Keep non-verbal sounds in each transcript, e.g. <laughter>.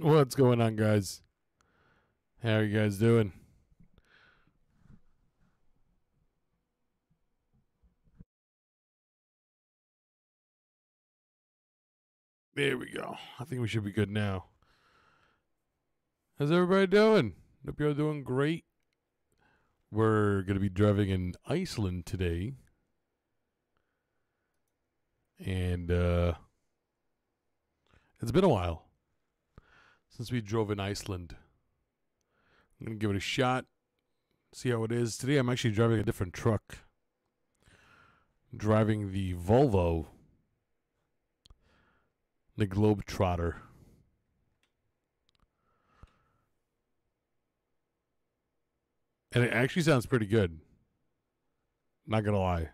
What's going on, guys? How are you guys doing? There we go. I think we should be good now. How's everybody doing? Hope you're doing great. We're going to be driving in Iceland today. And uh it's been a while since we drove in Iceland. I'm going to give it a shot, see how it is. Today I'm actually driving a different truck. Driving the Volvo, the Globetrotter. And it actually sounds pretty good. Not going to lie.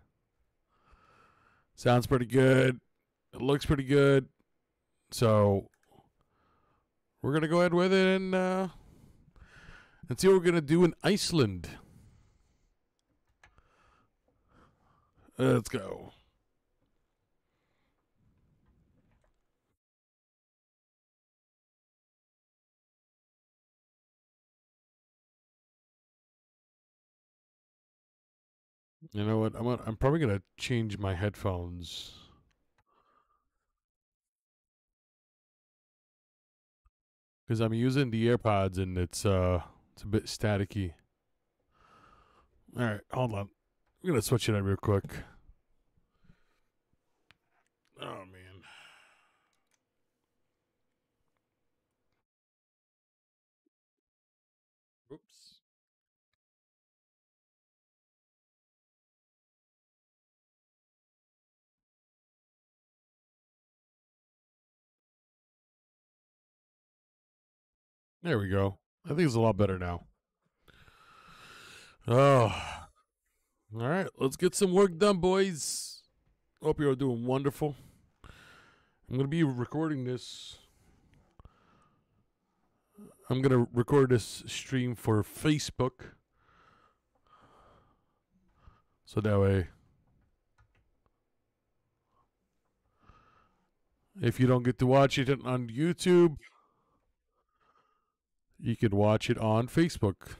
Sounds pretty good. It looks pretty good. So we're gonna go ahead with it and uh, and see what we're gonna do in Iceland. Let's go. You know what? I'm I'm probably gonna change my headphones. Because I'm using the AirPods and it's uh it's a bit staticky. All right, hold on. I'm gonna switch it up real quick. Oh man. There we go. I think it's a lot better now. Oh. All right, let's get some work done, boys. Hope you're doing wonderful. I'm going to be recording this. I'm going to record this stream for Facebook. So that way, if you don't get to watch it on YouTube, you can watch it on Facebook.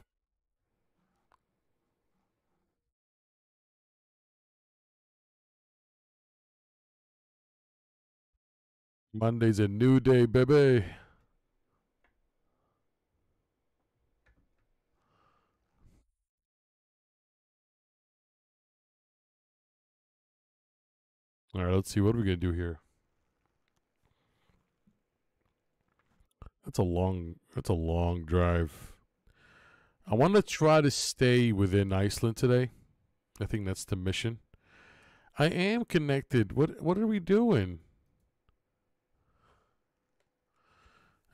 Monday's a new day, baby. All right, let's see. What we're we going to do here? That's a long that's a long drive. I want to try to stay within Iceland today. I think that's the mission. I am connected. What what are we doing?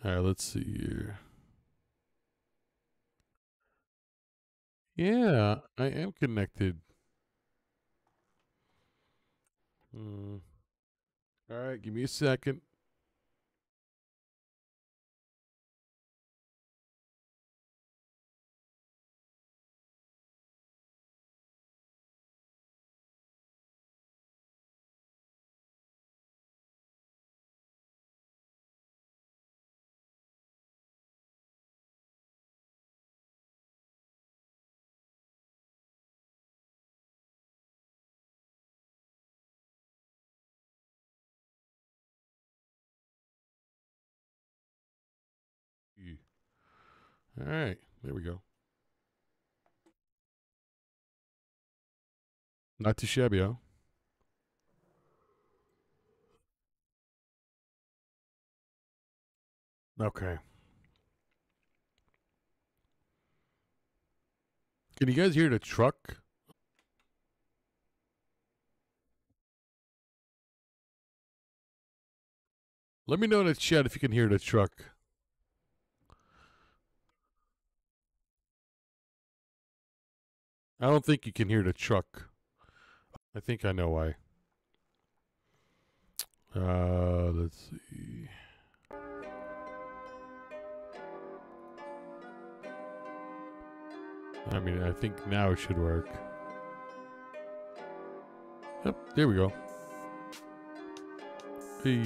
All right, let's see here. Yeah, I am connected. Hmm. All right, give me a second. All right, there we go. Not too shabby, huh? Okay. Can you guys hear the truck? Let me know in the chat if you can hear the truck. I don't think you can hear the truck. I think I know why. Uh, let's see. I mean, I think now it should work. Yep, there we go. Hey,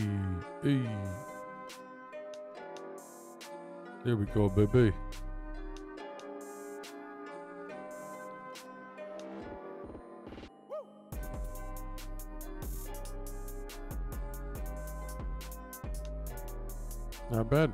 hey. There we go, baby. Not bad.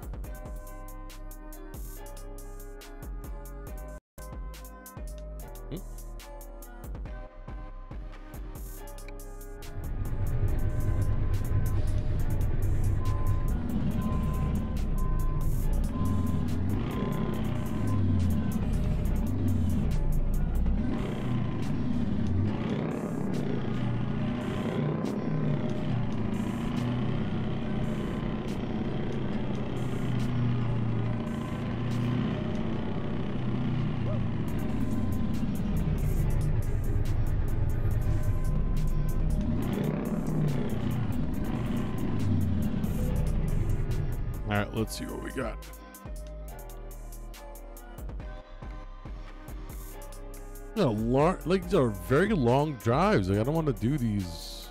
Like these are very long drives. Like I don't want to do these.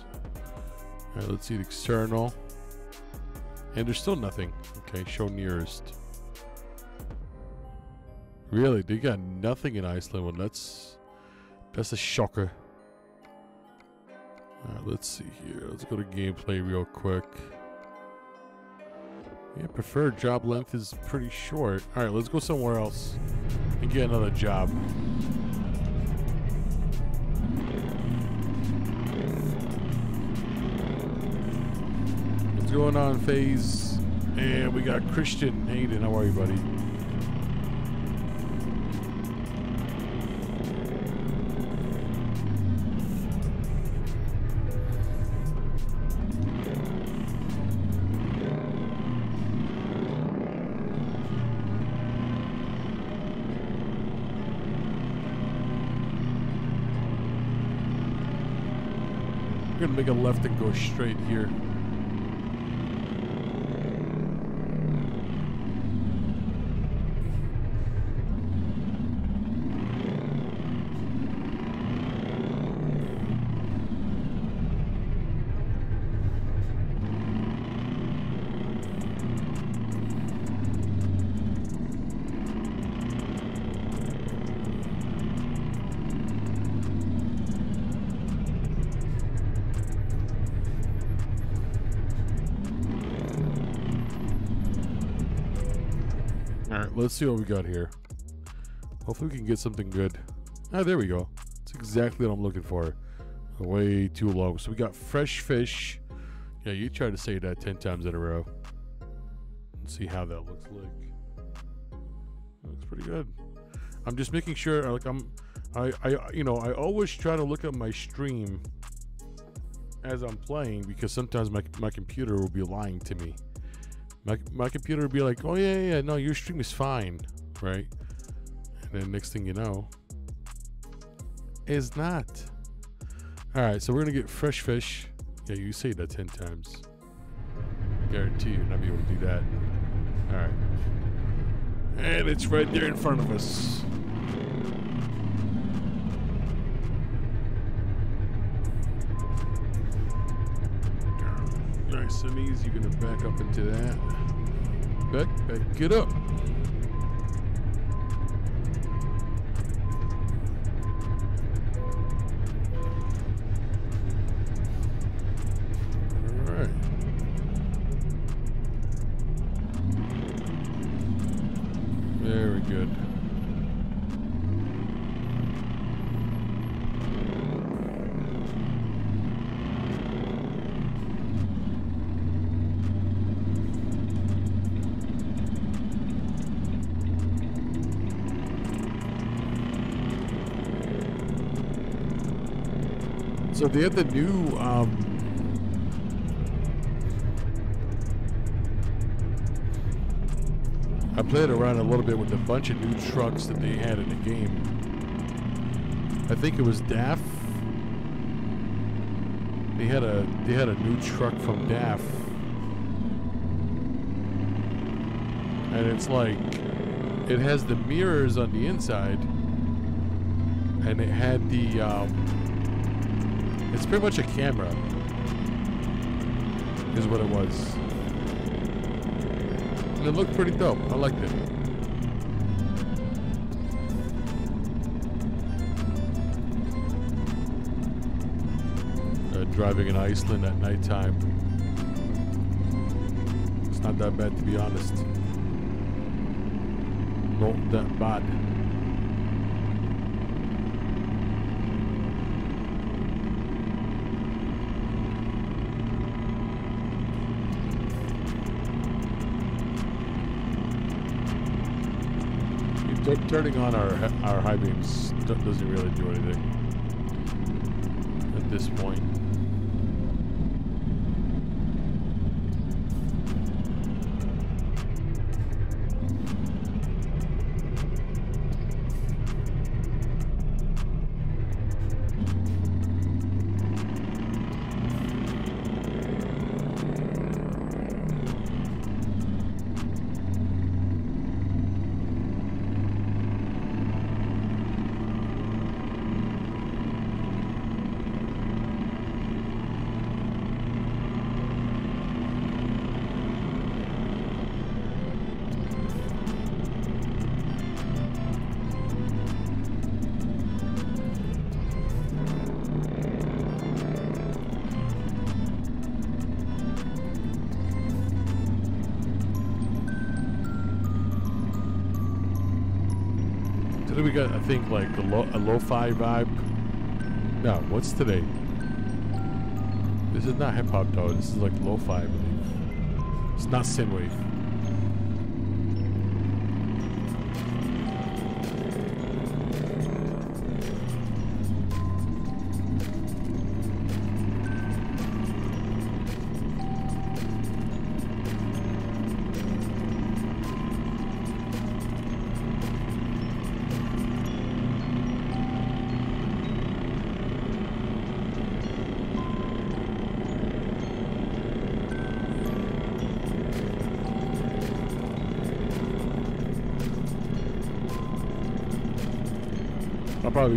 All right, let's see the external. And there's still nothing. Okay, show nearest. Really, they got nothing in Iceland. Well, that's that's a shocker. All right, let's see here. Let's go to gameplay real quick. Yeah, preferred job length is pretty short. All right, let's go somewhere else and get another job. Going on, Phase? And we got Christian Hayden. How are you, buddy? We're gonna make a left and go straight here. Let's see what we got here. Hopefully, we can get something good. Ah, there we go. It's exactly what I'm looking for. Way too long. So we got fresh fish. Yeah, you try to say that ten times in a row. Let's see how that looks like. Looks pretty good. I'm just making sure. Like I'm, I, I, you know, I always try to look at my stream as I'm playing because sometimes my my computer will be lying to me. My, my computer would be like, oh, yeah, yeah, no, your stream is fine, right? And then next thing you know, is not. All right, so we're going to get fresh fish. Yeah, you say that 10 times. Guarantee you're not be able to do that. All right. And it's right there in front of us. Easy. You're gonna back up into that. Back, back, get up. They have the new um, I played around a little bit with a bunch of new trucks that they had in the game. I think it was DAF. They had a they had a new truck from DAF. And it's like it has the mirrors on the inside and it had the um, it's pretty much a camera is what it was it looked pretty dope. I liked it. Uh, driving in Iceland at nighttime. It's not that bad, to be honest. Not that bad. Turning on our our high beams doesn't really do anything at this point. I think, like a, lo- a lo-fi vibe. No, what's today? This is not hip hop though. This is like lo-fi, I believe. It's not synthwave.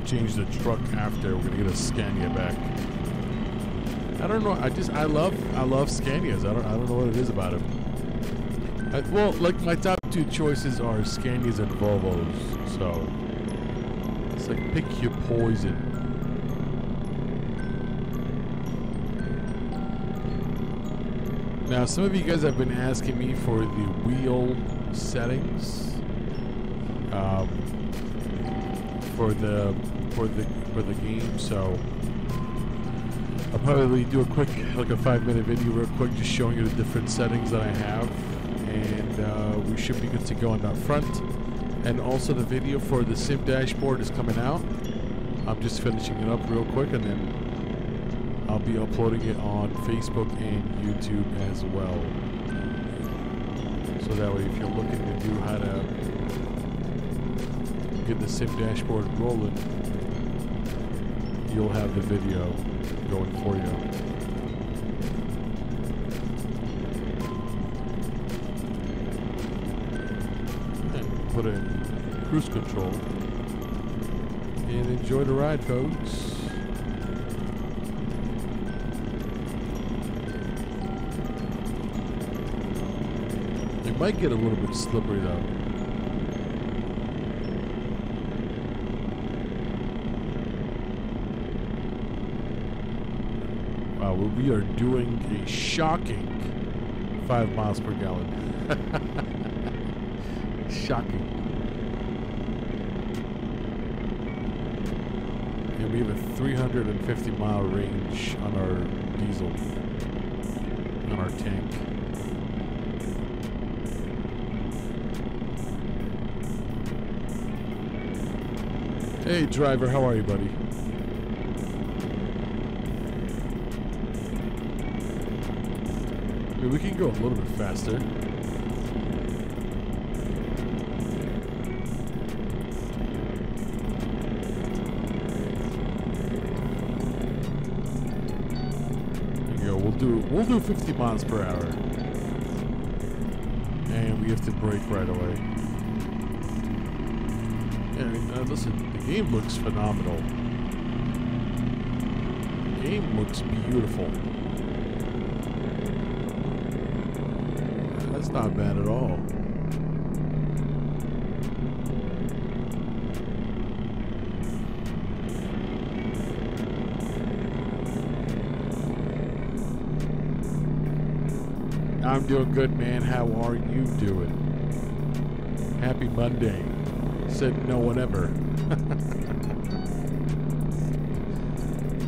Change the truck after. We're gonna get a Scania back. I don't know. I just I love I love Scanias. I don't I don't know what it is about them. I, well, like my top two choices are Scanias and Volvos. So it's like pick your poison. Now, some of you guys have been asking me for the wheel settings. Um, for the for the for the game. So I'll probably do a quick like a five minute video real quick just showing you the different settings that I have and uh, we should be good to go on that front and also the video for the sim dashboard is coming out I'm just finishing it up real quick and then I'll be uploading it on Facebook and YouTube as well so that way if you're looking to do how to get the sim dashboard rolling, you'll have the video going for you. And put in cruise control and enjoy the ride, folks. It might get a little bit slippery though. We are doing a shocking five miles per gallon. <laughs> shocking. And we have a 350 mile range on our diesel, on our tank. Hey, driver, how are you, buddy? We can go a little bit faster. There you go. We'll do we'll do 50 miles per hour, and we have to brake right away. Mean, uh, listen, the game looks phenomenal. The game looks beautiful. Has It's not bad at all. I'm doing good, man. How are you doing? Happy Monday. Said no one ever.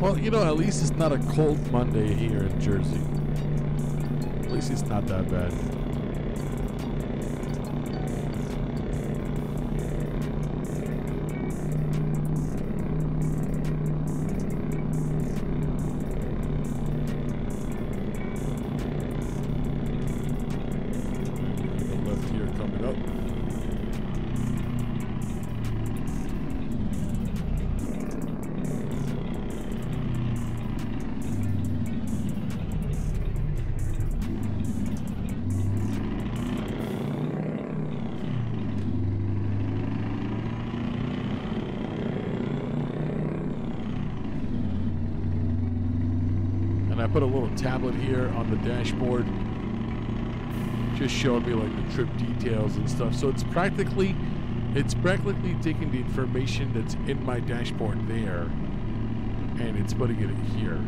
<laughs> well, you know, at least it's not a cold Monday here in Jersey. At least it's not that bad. Tablet here on the dashboard, just showing me like the trip details and stuff. So it's practically, it's practically taking the information that's in my dashboard there, and it's putting it here,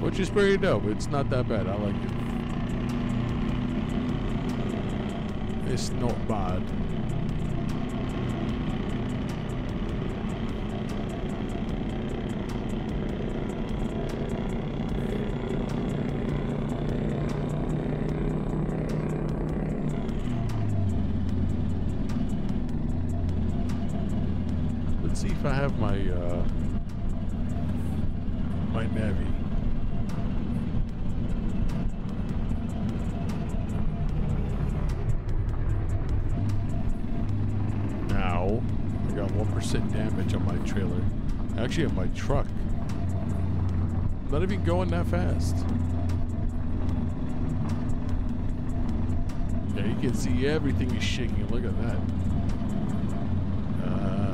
which is pretty dope. It's not that bad. I like it. It's not bad. Truck. Not even going that fast. Yeah, you can see everything is shaking. Look at that. Uh,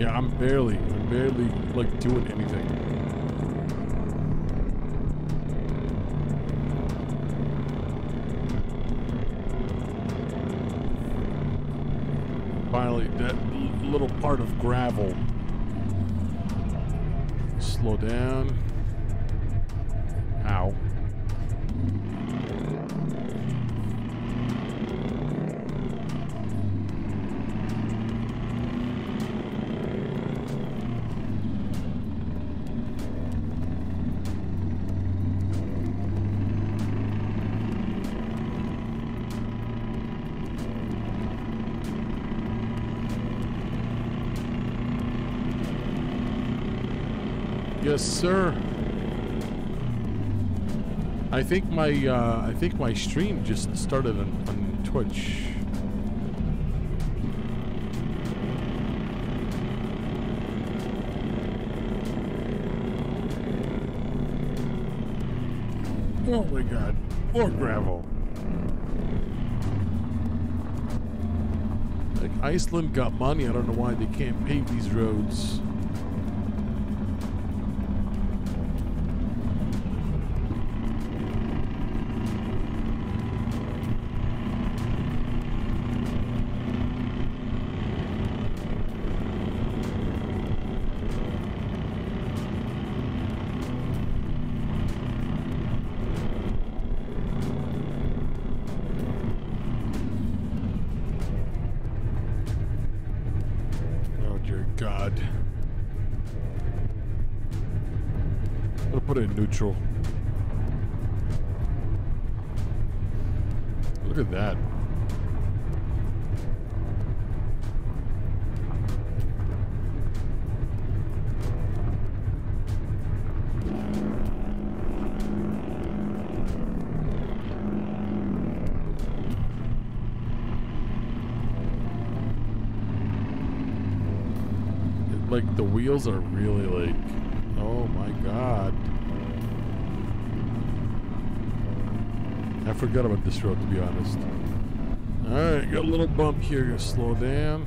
yeah, I'm barely, I'm barely like doing anything. Finally, that l- little part of gravel. Slow down. Ow. Yes, sir. I think my uh, I think my stream just started on, on Twitch. Oh my god. More gravel. Like Iceland got money, I don't know why they can't pave these roads. In neutral. Look at that. like the wheels are really like, oh my god. I forgot about this road to be honest. Alright, got a little bump here, gonna slow down.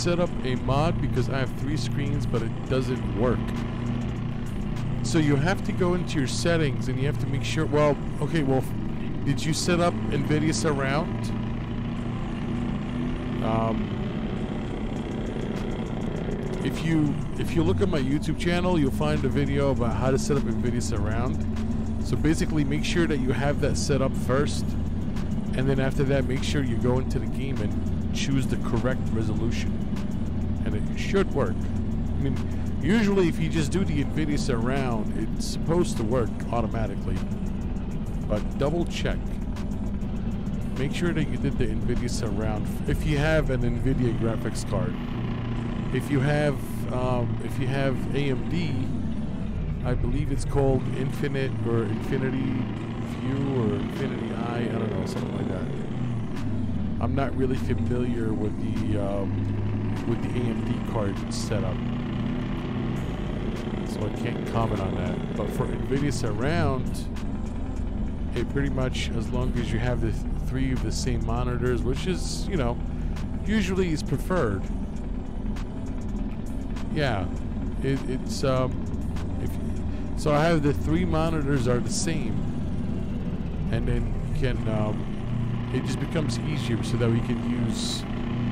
Three up a mod? Because I have three screens, but it doesn't work. So you have to go into your settings and you have to make sure. Well, okay, well, did you set up NVIDIA Surround? Um, if you if you look at my YouTube channel, you'll find a video about how to set up NVIDIA Surround. So basically, make sure that you have that set up first, and then after that, make sure you go into the game and choose the correct resolution, should work. I mean, usually if you just do the NVIDIA Surround, it's supposed to work automatically, but double check. Make sure that you did the NVIDIA Surround. If you have an NVIDIA graphics card, if you have um, if you have AMD, I believe it's called Infinite or Infinity View or Infinity Eye. I don't know, something like that. I'm not really familiar with the um, with the AMD card setup, so I can't comment on that. But for NVIDIA Surround, it pretty much as long as you have the three of the same monitors, which is you know usually is preferred. Yeah, it, it's um, if so I have the three monitors are the same, and then you can um, it just becomes easier so that we can use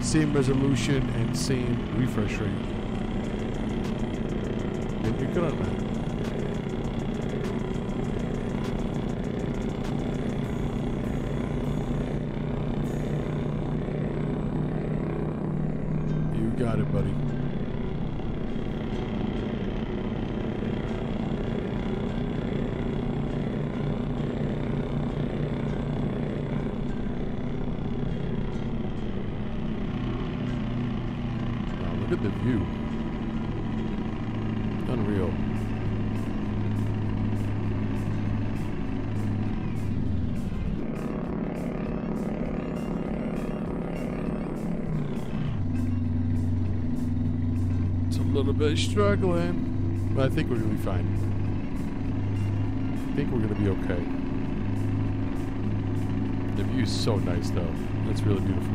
same resolution and same refresh rate. And good on that. You got it, buddy. Wow, look at the view. Unreal. It's a little bit struggling, but I think we're gonna be fine. I think we're gonna be okay. The view's so nice, though. That's really beautiful.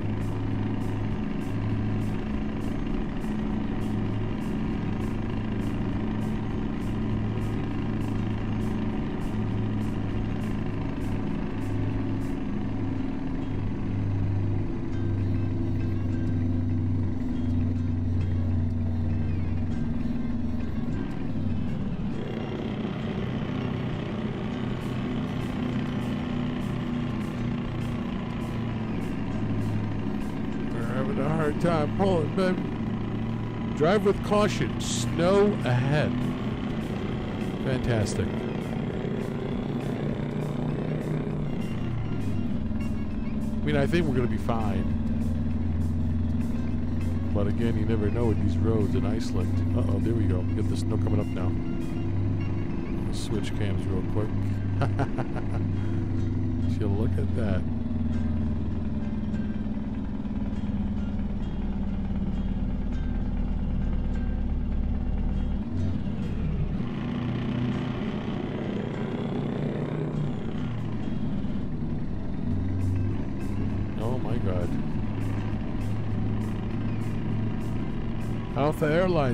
We're having a hard time pulling, baby. Drive with caution. Snow ahead. Fantastic. I mean, I think we're going to be fine. But again, you never know with these roads in Iceland. Uh oh, there we go. Get the snow coming up now. Switch cams real quick. <laughs> She'll look at that.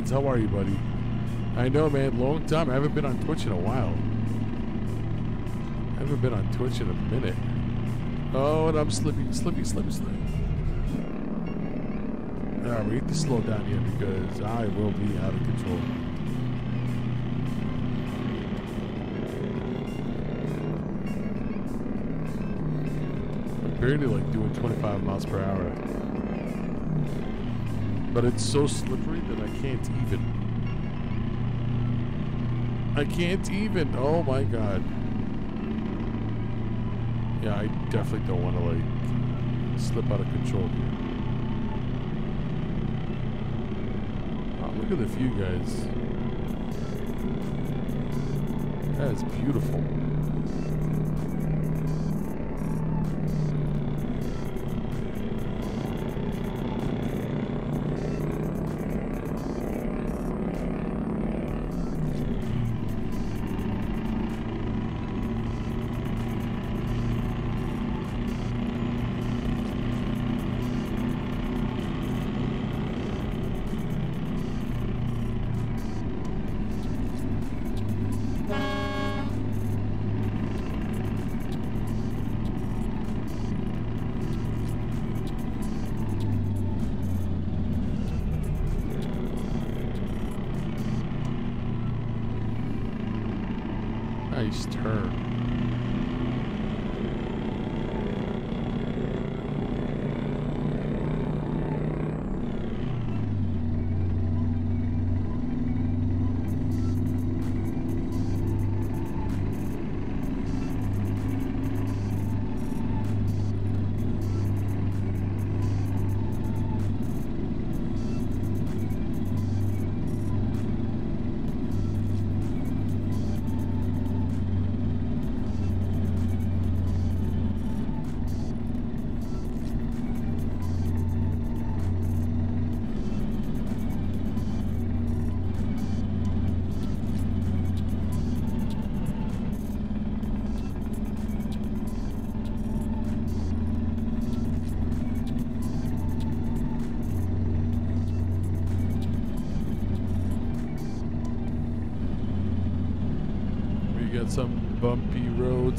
How are you, buddy? I know, man. Long time. I haven't been on Twitch in a while. I haven't been on Twitch in a minute. Oh, and I'm slippy, slippy, slippy, slippy. Alright, we need to slow down here because I will be out of control. I'm barely like doing 25 miles per hour. But it's so slippery that I can't even. I can't even. Oh my god. Yeah, I definitely don't want to like slip out of control here. Look at the view, guys. That is beautiful.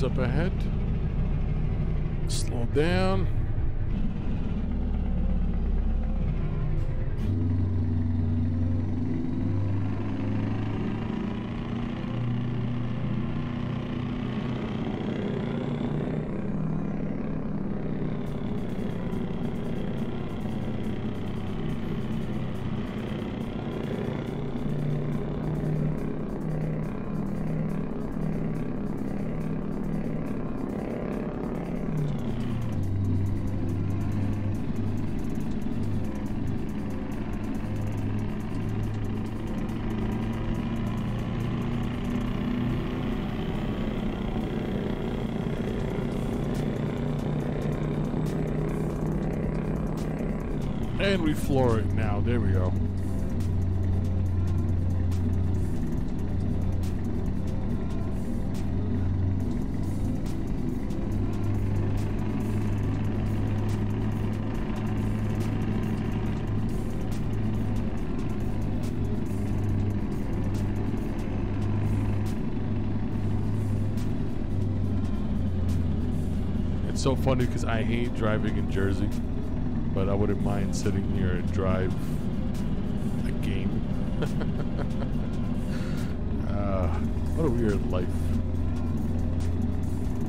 Up ahead. Slow down. And we floor it now. There we go. It's so funny because I hate driving in Jersey but I wouldn't mind sitting here and drive a game. uh, <laughs> what a weird life.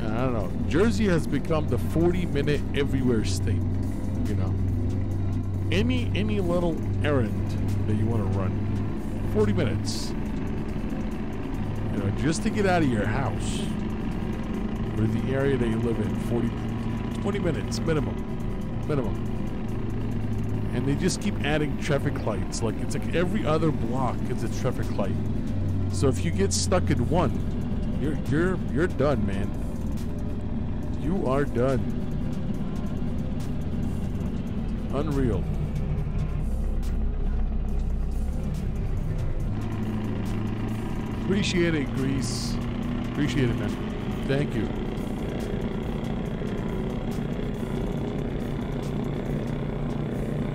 I don't know. Jersey has become the 40 minute everywhere state. You know, any any little errand that you want to run, 40 minutes. You know, just to get out of your house or the area that you live in, 40, 20 minutes minimum, minimum and they just keep adding traffic lights. Like it's like every other block is a traffic light. So if you get stuck in one, you're you're you're done, man. You are done. Unreal. Appreciate it, Grease. Appreciate it, man. Thank you.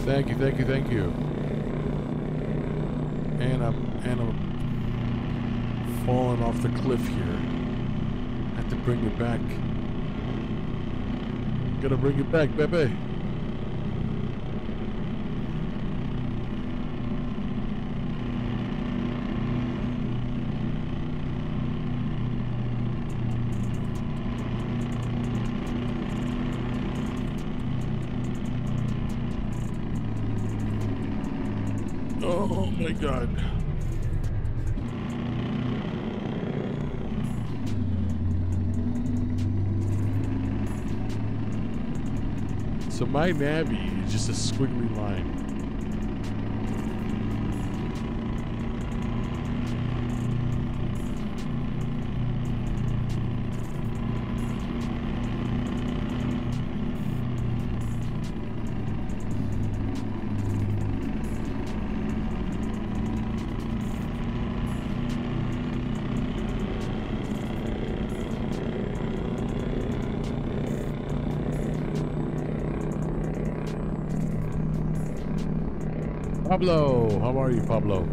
Thank you, thank you, thank you. And I'm and I'm falling off the cliff here. I Have to bring it back. Gotta bring it back, baby. Oh my god. So my navy is just a squiggly line. Pablo, how are you, Pablo?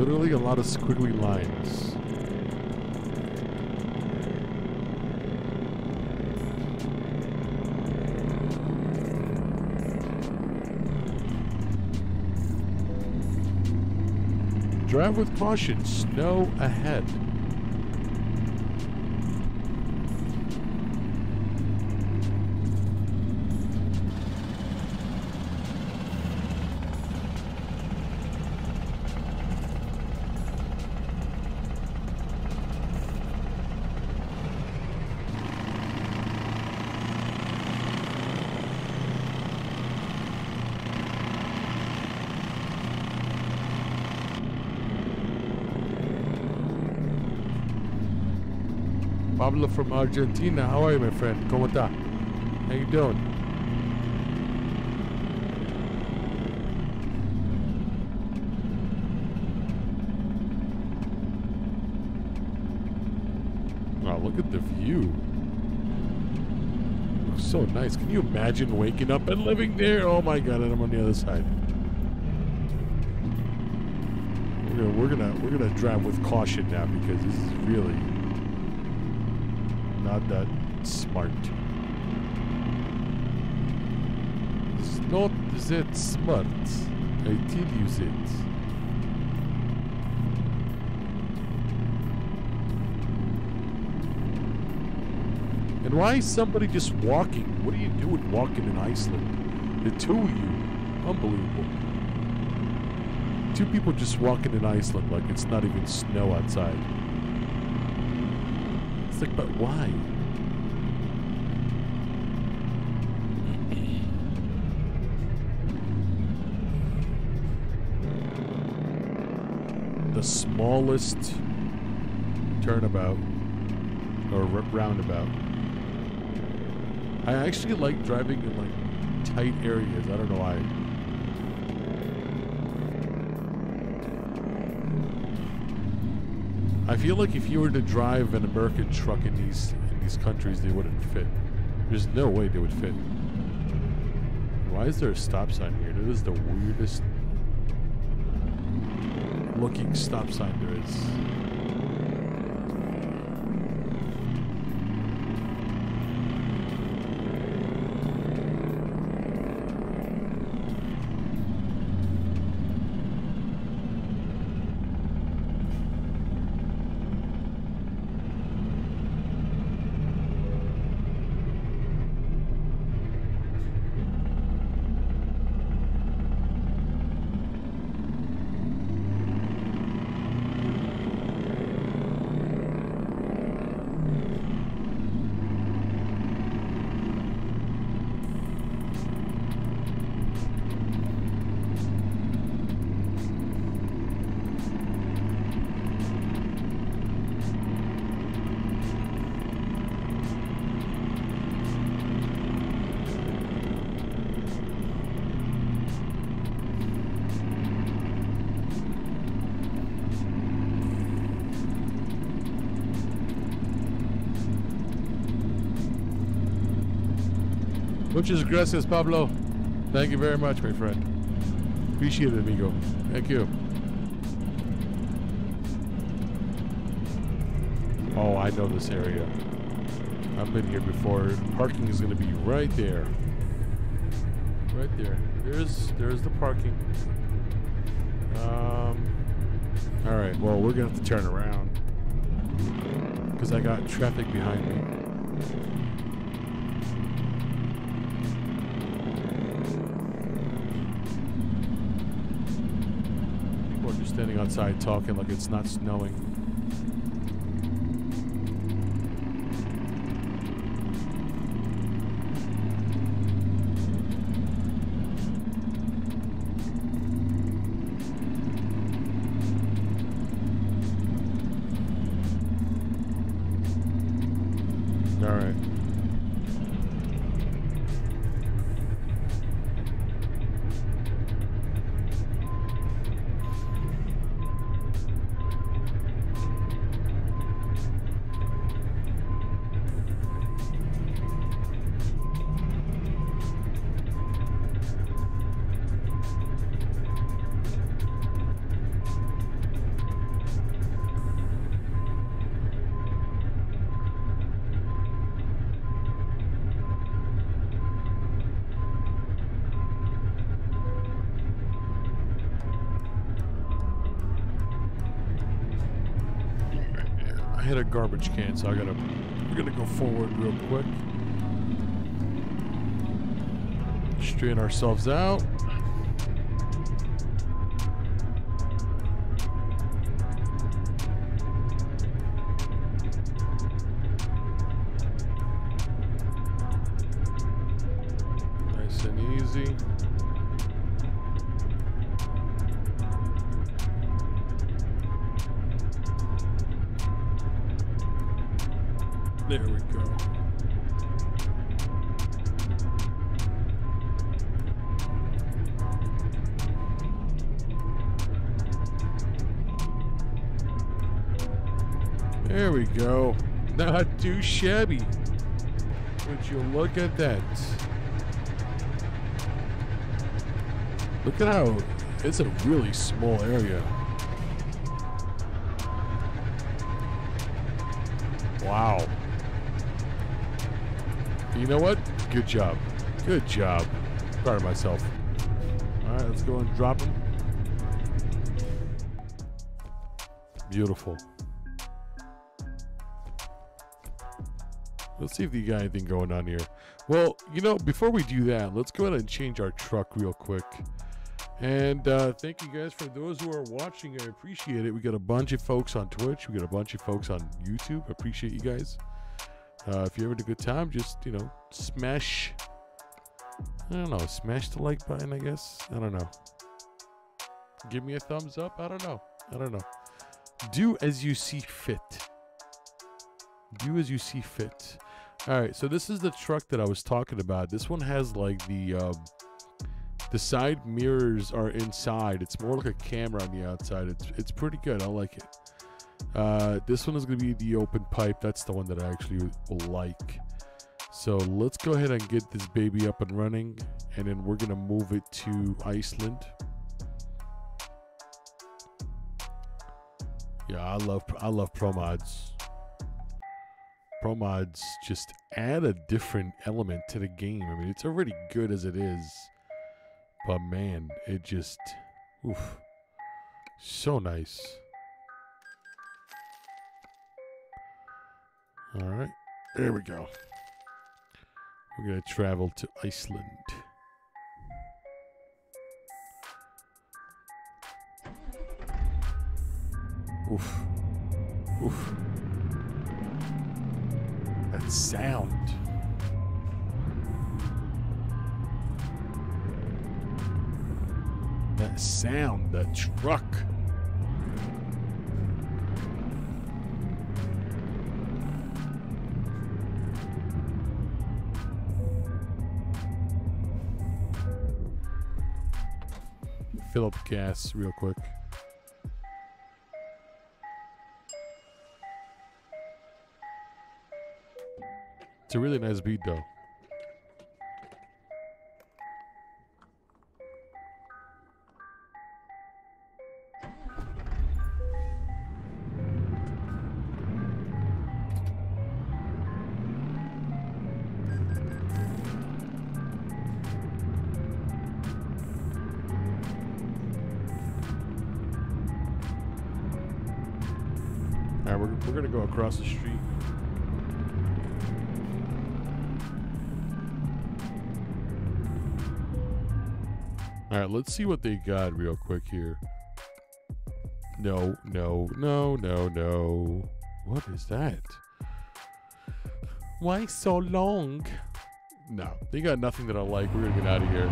Literally a lot of squiggly lines. Drive with caution, snow ahead. Pablo from Argentina. How are you, my friend? ¿Cómo está? How you doing? Wow, look at the view. Looks so nice. Can you imagine waking up and living there? Oh my god, and I'm on the other side. We're gonna, we're gonna we're gonna drive with caution now because this is really that smart. It's not that smart. I tell you that. And why is somebody just walking? What are you doing walking in Iceland? The two of you. Unbelievable. Two people just walking in Iceland like it's not even snow outside. It's like, but why? The smallest turnabout or roundabout. I actually like driving in like tight areas. I don't know why. I feel like if you were to drive an American truck in these in these countries, they wouldn't fit. There's no way they would fit. Why is there a stop sign here? That is the weirdest looking stop sign there is. Muchas gracias, Pablo. Thank you very much, my friend. Appreciate it, amigo. Thank you. Oh, I know this area. I've been here before. Parking is going to be right there. Right there. There's there's the parking. Um. All right. Well, we're gonna have to turn around because I got traffic behind me. People are just standing outside talking like it's not snowing. All right. Hit a garbage can, so I gotta. We're gonna go forward real quick. Straighten ourselves out. Shabby. Would you look at that? Look at how it's a really small area. Wow. You know what? Good job. Good job. Proud of myself. All right, let's go and drop him. Beautiful. Let's see if you got anything going on here. Well, you know, before we do that, let's go ahead and change our truck real quick. And uh, thank you guys for those who are watching. I appreciate it. We got a bunch of folks on Twitch. We got a bunch of folks on YouTube. Appreciate you guys. Uh, if you're having a good time, just you know, smash. I don't know, smash the like button. I guess I don't know. Give me a thumbs up. I don't know. I don't know. Do as you see fit. Do as you see fit. All right, so this is the truck that I was talking about. This one has like the um, the side mirrors are inside. It's more like a camera on the outside. It's it's pretty good. I like it. Uh, this one is going to be the open pipe. That's the one that I actually like. So let's go ahead and get this baby up and running, and then we're going to move it to Iceland. Yeah, I love I love pro mods. Pro mods just add a different element to the game. I mean, it's already good as it is, but man, it just oof, so nice. All right, there we go. We're gonna travel to Iceland. Oof. Oof. That sound. That sound, the truck. Fill up gas real quick. It's a really nice beat though. across the street. Let's see what they got real quick here. No, no, no, no, no. What is that? Why so long? No, they got nothing that I like. We're gonna get out of here.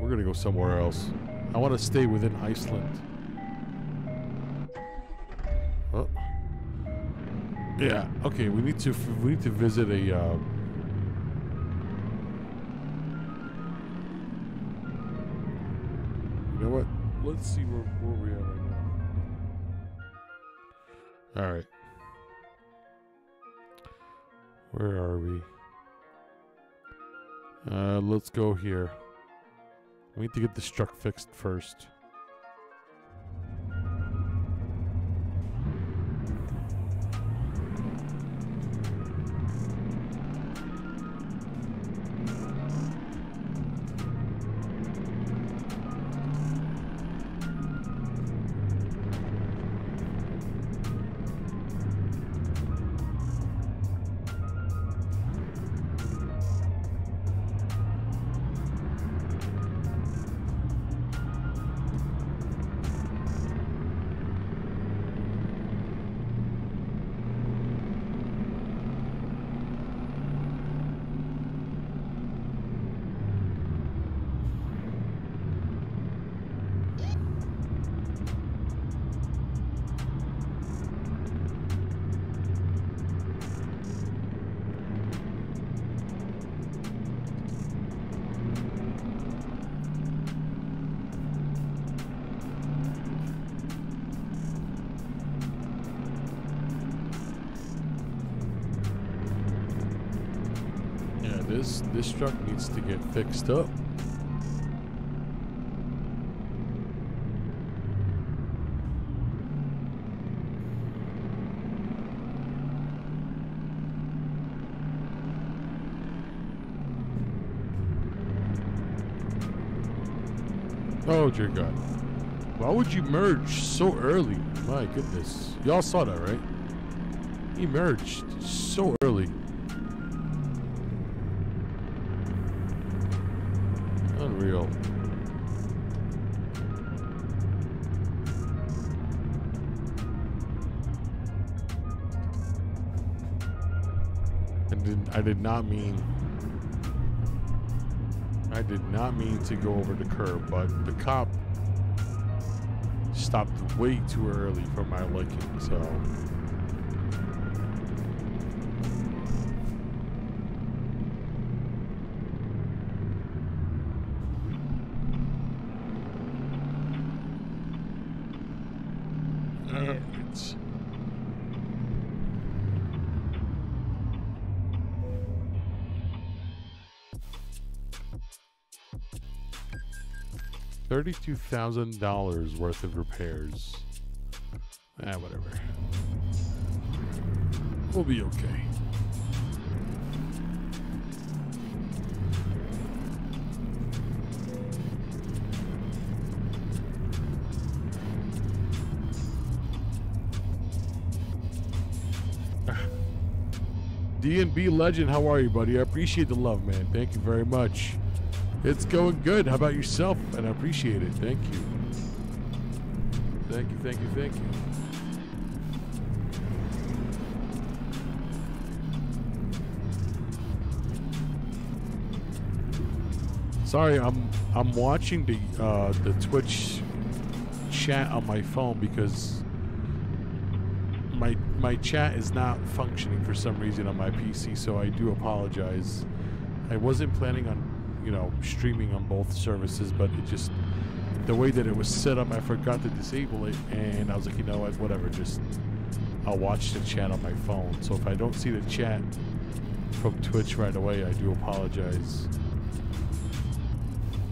We're gonna go somewhere else. I want to stay within Iceland. Oh. Yeah. Okay. We need to. We need to visit a. Uh, Let's see where where we are right now. All right. Where are we? Uh, let's go here. We need to get this truck fixed first. This this truck needs to get fixed up. Oh dear God! Why would you merge so early? My goodness, y'all saw that, right? He merged did, not mean. I did not mean to go over the curb, but the cop stopped way too early for my liking, so. $32,000 worth of repairs. Ah, whatever. We'll be okay. Ah. D&B legend, how are you, buddy? I appreciate the love, man. Thank you very much. It's going good. How about yourself? And I appreciate it. Thank you. Thank you, thank you, thank you. Sorry, I'm I'm watching the uh, the Twitch chat on my phone because my my chat is not functioning for some reason on my PC, so I do apologize. I wasn't planning on, you know, streaming on both services, but it just the way that it was set up, I forgot to disable it, and I was like, you know what, whatever, just I'll watch the chat on my phone. So if I don't see the chat from Twitch right away, I do apologize.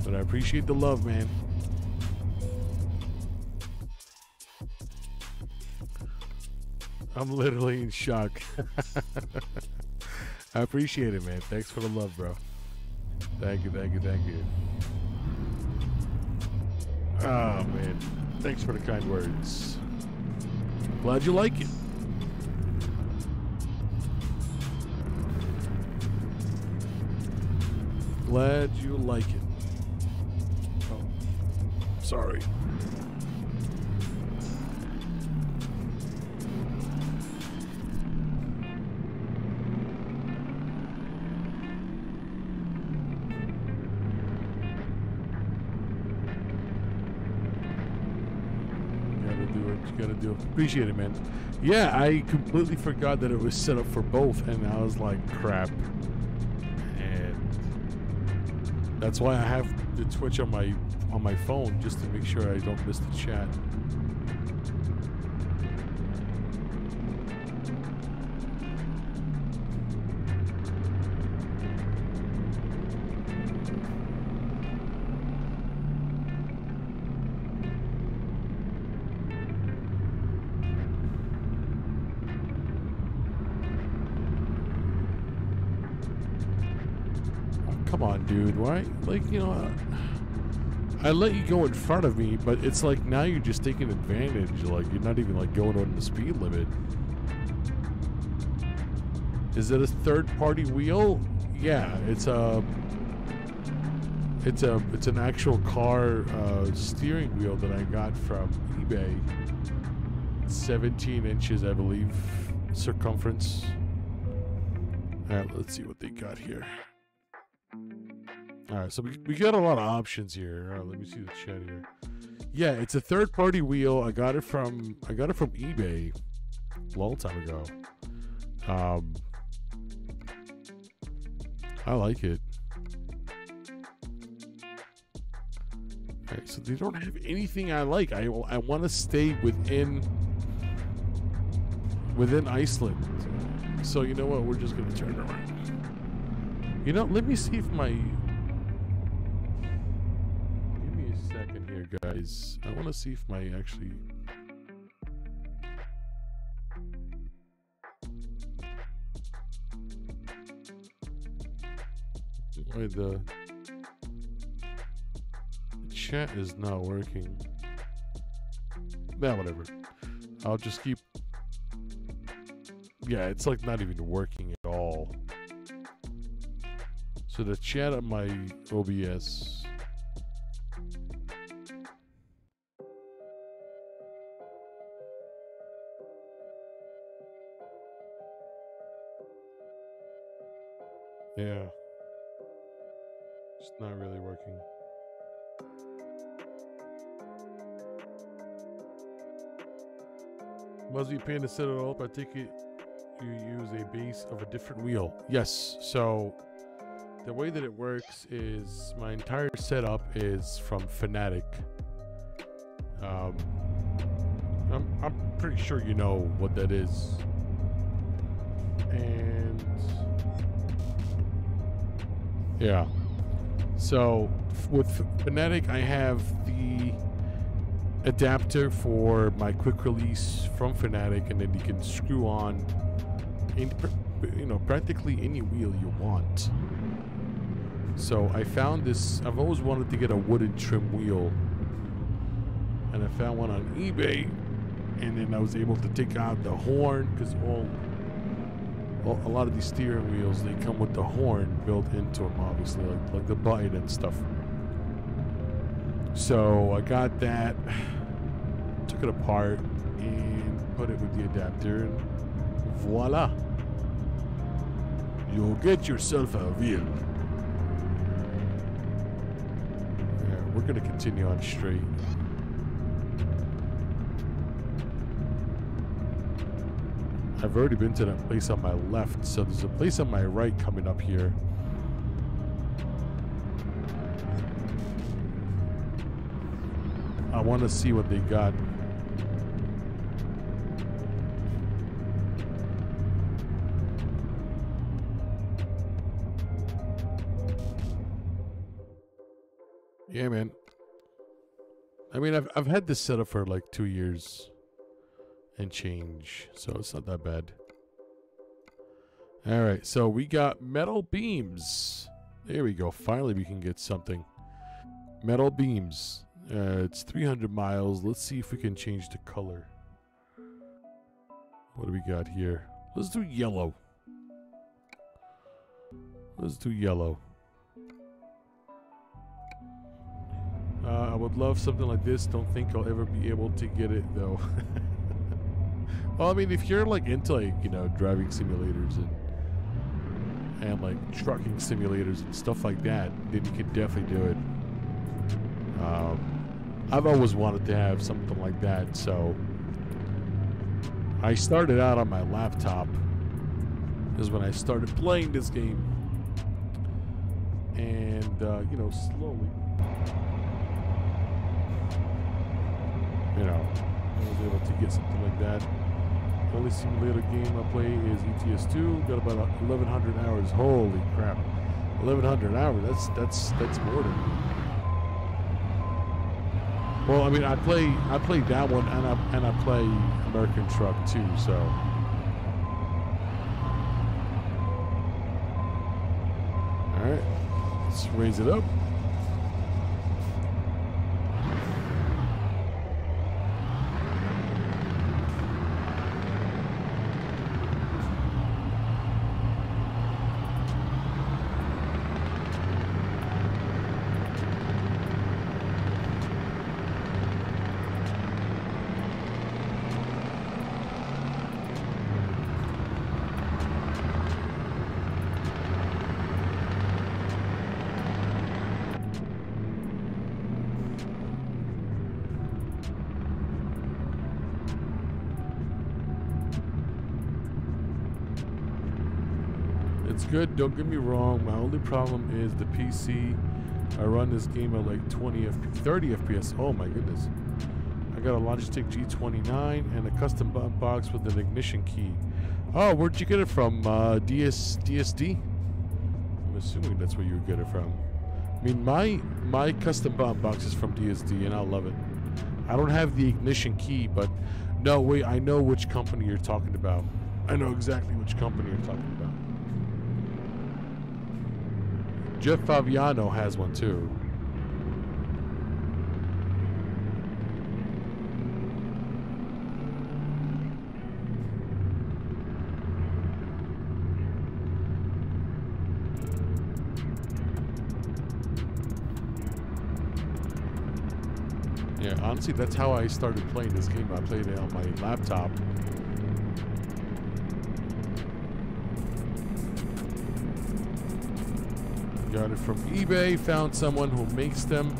But I appreciate the love, man. I'm literally in shock. <laughs> I appreciate it, man. Thanks for the love, bro. Thank you, thank you, thank you. Oh, man. Thanks for the kind words. Glad you like it. Glad you like it. Oh, sorry. Appreciate it, man. Yeah, I completely forgot that it was set up for both, and I was like, crap. And that's why I have the Twitch on my on my phone just to make sure I don't miss the chat. Why? Like, you know, I let you go in front of me, but it's like now you're just taking advantage. Like, you're not even like going on the speed limit. Is it a third party wheel? Yeah, it's a it's a it's an actual car uh, steering wheel that I got from eBay. 17 inches, I believe, circumference. All right, let's see what they got here. All right, so we, we got a lot of options here. Let me see the chat here. Yeah, it's a third party wheel. I got it from I got it from eBay a long time ago. Um, I like it. All right, so they don't have anything I like. I I want to stay within within Iceland. So you know what? We're just gonna turn around. You know, let me see if my Give me a second here, guys. I want to see if my actually. Why the chat is not working? Nah, whatever. I'll just keep. Yeah, it's like not even working at all. So the chat on my OBS. Yeah. It's not really working. Must be paying to set it all up. I take it you use a base of a different wheel. Yes. So the way that it works is my entire setup is from Fanatec. Um, I'm, I'm pretty sure you know what that is. And yeah. So with F- I have the adapter for my quick release from Fanatec, and then you can screw on, in, you know, practically any wheel you want. So I found this. I've always wanted to get a wooden trim wheel, and I found one on eBay, and then I was able to take out the horn because all, all, a lot of these steering wheels they come with the horn built into them, obviously, like like the button and stuff. So I got that, <sighs> took it apart, and put it with the adapter, and voila! You'll get yourself a wheel. Yeah, we're gonna continue on straight. I've already been to that place on my left, so there's a place on my right coming up here. I want to see what they got. Yeah, man. I mean, I've I've had this set up for like two years and change, so it's not that bad. All right, so we got metal beams. There we go. Finally, we can get something. Metal beams. Uh, it's 300 miles. Let's see if we can change the color. What do we got here? Let's do yellow. Let's do yellow. Uh, I would love something like this. Don't think I'll ever be able to get it though. <laughs> well, I mean, if you're like into like you know driving simulators and and like trucking simulators and stuff like that, then you can definitely do it. Um, I've always wanted to have something like that, so I started out on my laptop. Is when I started playing this game, and uh, you know slowly, you know, I was able to get something like that. Only simulator game I play is ETS2. Got about 1,100 hours. Holy crap! 1,100 hours. That's that's that's more than. Well, I mean, I play I play that one, and I and I play American Truck too. So. All right, let's raise it up. It's good, don't get me wrong. My only problem is the PC. I run this game at like 20 F 30 FPS. Oh my goodness. I got a Logitech G29 and a custom box with an ignition key. Oh, where'd you get it from? Uh, DS DSD? I'm assuming that's where you get it from. I mean, my my custom button box is from DSD, and I love it. I don't have the ignition key, but no, wait, I know which company you're talking about. I know exactly which company you're talking about. Jeff Faviano has one too. Yeah, honestly, that's how I started playing this game. I played it on my laptop. Got it from eBay. Found someone who makes them.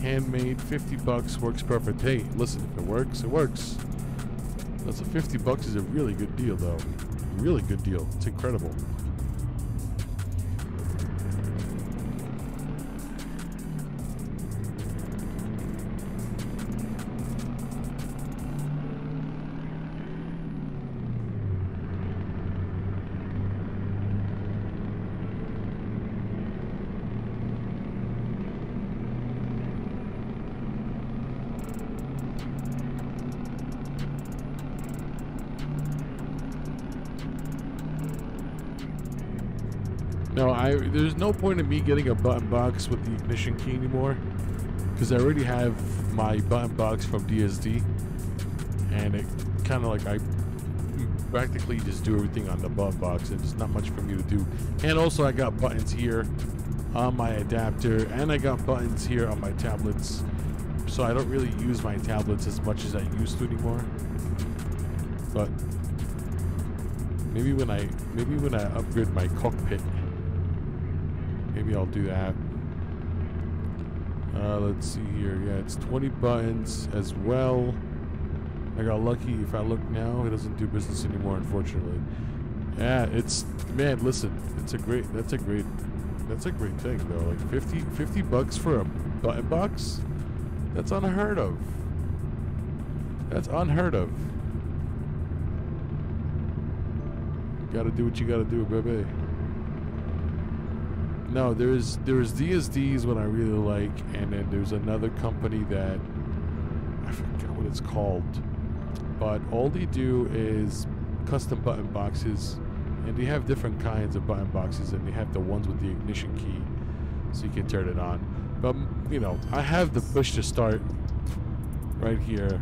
Handmade, 50 bucks, works perfect. Hey, listen, if it works, it works. That's a 50 bucks is a really good deal, though. Really good deal. It's incredible. There's no point in me getting a button box with the ignition key anymore because I already have my button box from DSD, and it kind of like I practically just do everything on the button box, and there's not much for me to do. And also, I got buttons here on my adapter, and I got buttons here on my tablets, so I don't really use my tablets as much as I used to anymore. But maybe when I maybe when I upgrade my cockpit. Maybe I'll do that. Uh, let's see here. Yeah, it's 20 buttons as well. I got lucky. If I look now, it doesn't do business anymore, unfortunately. Yeah, it's man. Listen, it's a great. That's a great. That's a great thing though. Like 50, 50 bucks for a button box. That's unheard of. That's unheard of. You gotta do what you gotta do, baby. No, there's there's DSDs what I really like, and then there's another company that I forget what it's called, but all they do is custom button boxes, and they have different kinds of button boxes, and they have the ones with the ignition key, so you can turn it on. But you know, I have the push to start right here.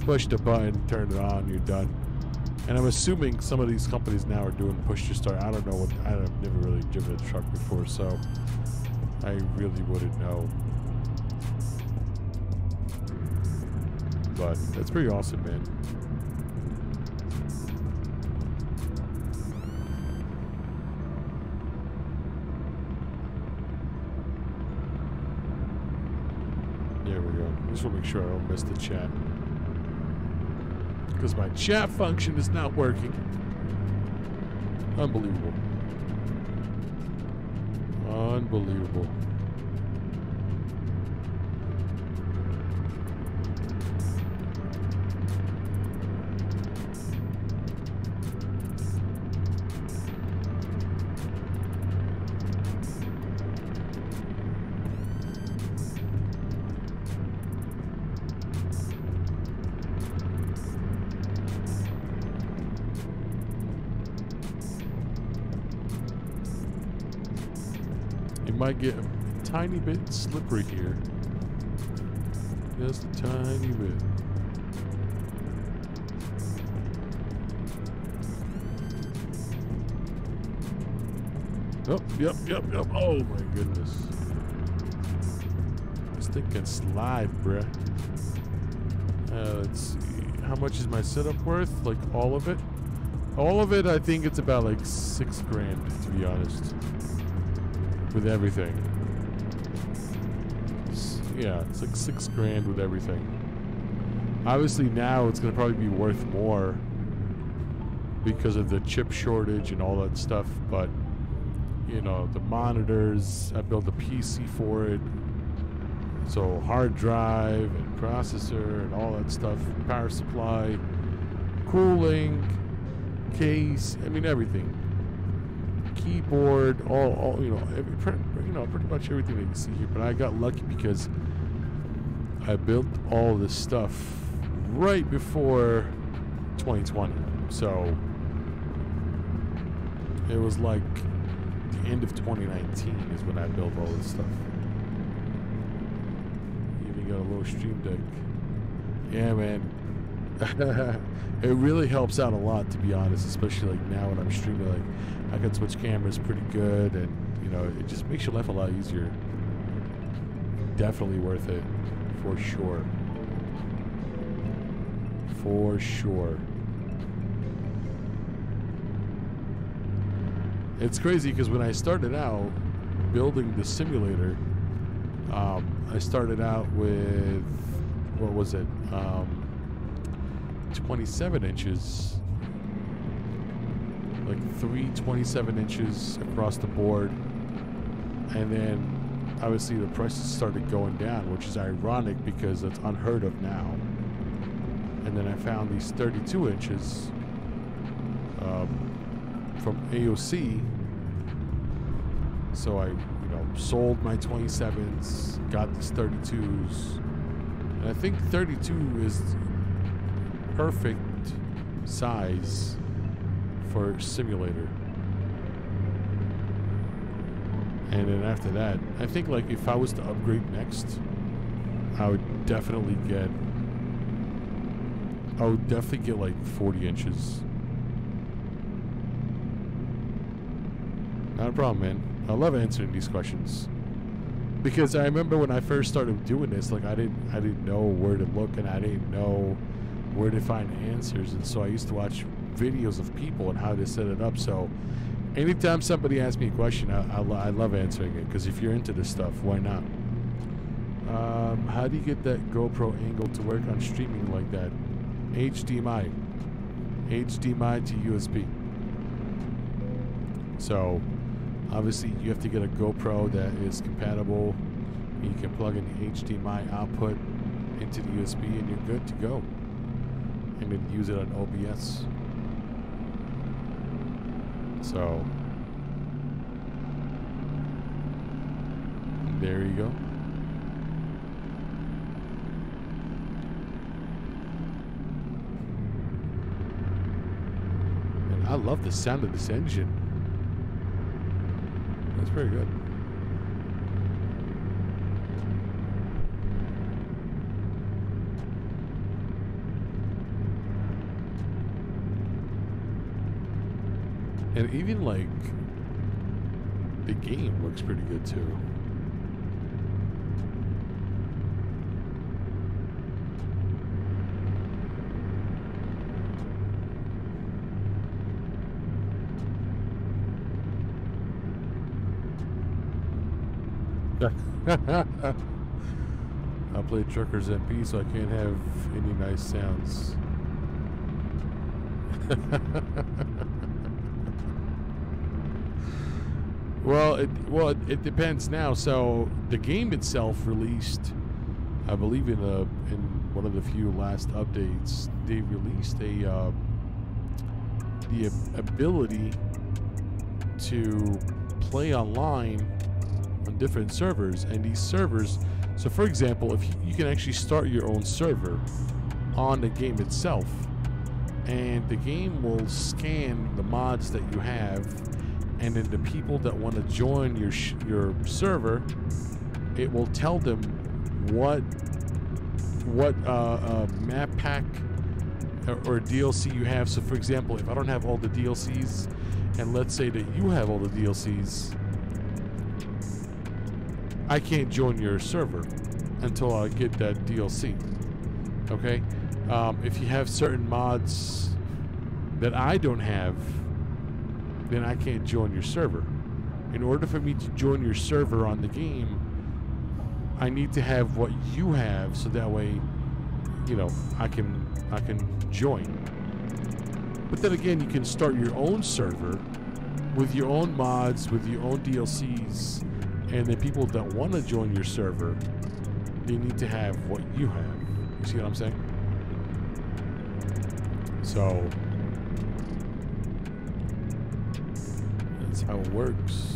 Push the button, turn it on, you're done. And I'm assuming some of these companies now are doing push to start. I don't know what I've never really driven a truck before, so I really wouldn't know. But that's pretty awesome, man. There we go. Just want to make sure I don't miss the chat. Because my chat function is not working. Unbelievable. Unbelievable. Tiny bit slippery here. Just a tiny bit. Oh, yep, yep, yep. Oh my goodness. This thing can slide, bruh. Uh, let's see. How much is my setup worth? Like all of it? All of it, I think it's about like six grand, to be honest. With everything. Yeah, it's like six grand with everything. Obviously, now it's going to probably be worth more because of the chip shortage and all that stuff, but you know, the monitors, I built a PC for it. So hard drive and processor and all that stuff, power supply, cooling, case, I mean everything. Keyboard, all, all you know, every, you know, pretty much everything that you see here. But I got lucky because I built all this stuff right before 2020. So it was like the end of 2019 is when I built all this stuff. Even got a little stream deck. Yeah, man. <laughs> it really helps out a lot, to be honest. Especially like now when I'm streaming, like I can switch cameras pretty good, and you know it just makes your life a lot easier. Definitely worth it, for sure. For sure. It's crazy because when I started out building the simulator, um, I started out with what was it? Um, 27 inches, like three 27 inches across the board, and then obviously the prices started going down, which is ironic because that's unheard of now. And then I found these 32 inches um, from AOC. So I, you know, sold my 27s, got these 32s, and I think 32 is perfect size for simulator. And then after that, I think like if I was to upgrade next, I would definitely get I would definitely get like 40 inches. Not a problem, man. I love answering these questions. Because I remember when I first started doing this, like I didn't I didn't know where to look and I didn't know where to find answers and so I used to watch videos of people and how they set it up. So anytime somebody asks me a question, I, I, I love answering it because if you're into this stuff, why not? Um, how do you get that GoPro angle to work on streaming like that? HDMI. HDMI to USB. So, obviously, you have to get a GoPro that is compatible. You can plug in HDMI output into the USB and you're good to go. Then use it on OBS. So, there you go. And I love the sound of this engine. That's pretty good. And even like the game looks pretty good too. <laughs> I play Truckers MP, so I can't have any nice sounds. <laughs> well, it well it, it, depends now. So the game itself released, I believe in a in one of the few last updates, they released a uh, the ability to play online on different servers, and these servers. So, for example, if you, you can actually start your own server on the game itself, and the game will scan the mods that you have, and then the people that want to join your your server, it will tell them what what uh, uh, map pack or, or DLC you have. So, for example, if I don't have all the DLCs, and let's say that you have all the DLCs, I can't join your server until I get that DLC. Okay? Um, if you have certain mods that I don't have, then I can't join your server. In order for me to join your server on the game, I need to have what you have so that way, you know, I can I can join. But then again, you can start your own server with your own mods, with your own DLCs, and the people that want to join your server, they need to have what you have. You see what I'm saying? So that's how it works.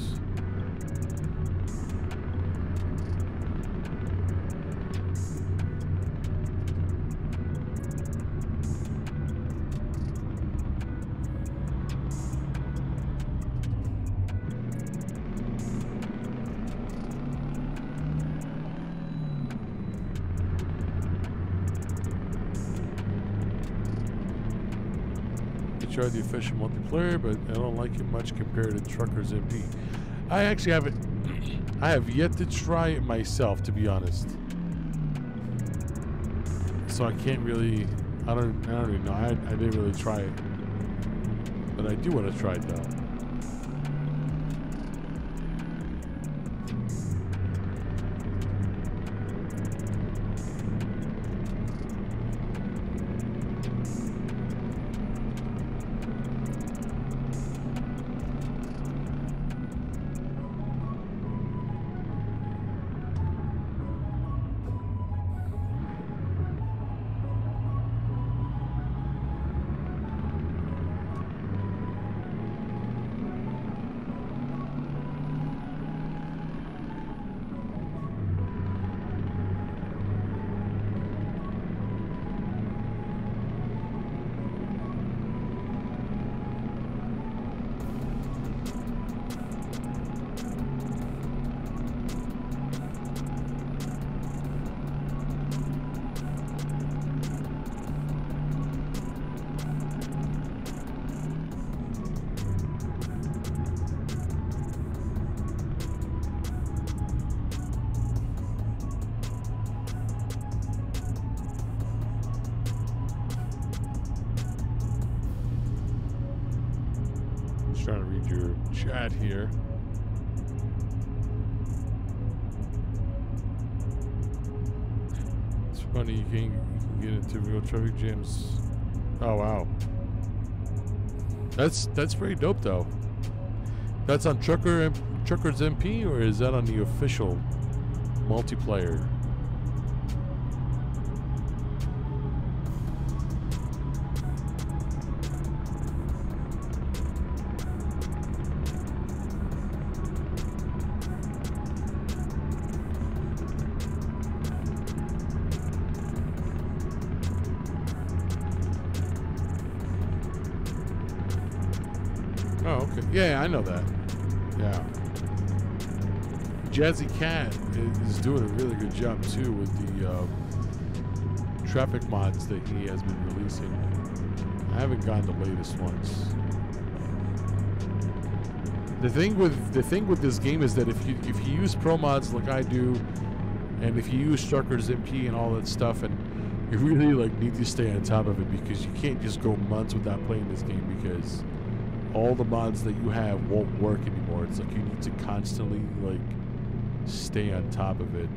The official multiplayer, but I don't like it much compared to Truckers MP. I actually haven't. <clears throat> I have yet to try it myself, to be honest. So I can't really. I don't. I don't even know. I, I didn't really try it, but I do want to try it though. Here. It's funny you can, you can get into real traffic jams. Oh wow. That's that's pretty dope though. That's on Trucker Truckers MP or is that on the official multiplayer? Jazzycat is doing a really good job too with the uh, traffic mods that he has been releasing. I haven't gotten the latest ones. The thing with the thing with this game is that if you if you use pro mods like I do, and if you use Truckers MP and all that stuff, and you <laughs> really like need to stay on top of it because you can't just go months without playing this game because all the mods that you have won't work anymore. It's like you need to constantly like stay on top of it.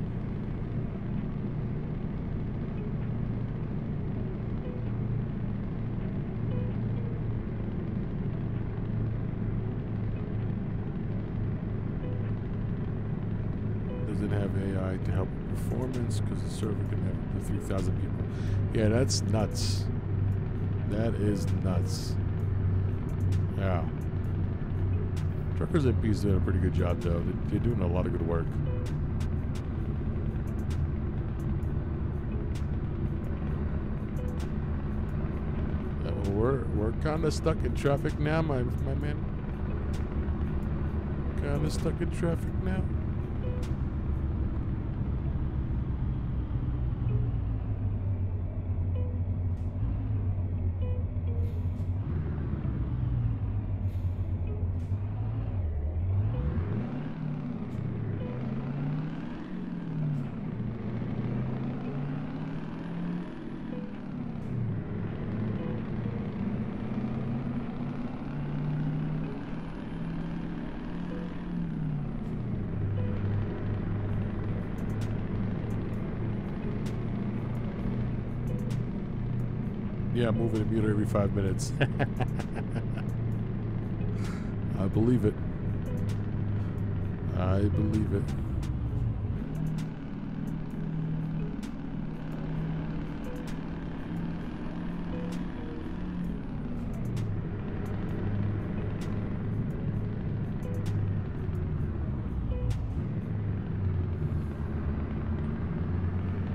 Doesn't have AI to help performance because the server can have up to 3,000 people. Yeah, that's nuts. That is nuts. Yeah. Truckers MP doing a pretty good job, though. They- They're doing a lot of good work. Uh, we're we're kind of stuck in traffic now, my my man. Kind of stuck in traffic now. Yeah, moving the meter every five minutes. <laughs> I believe it. I believe it.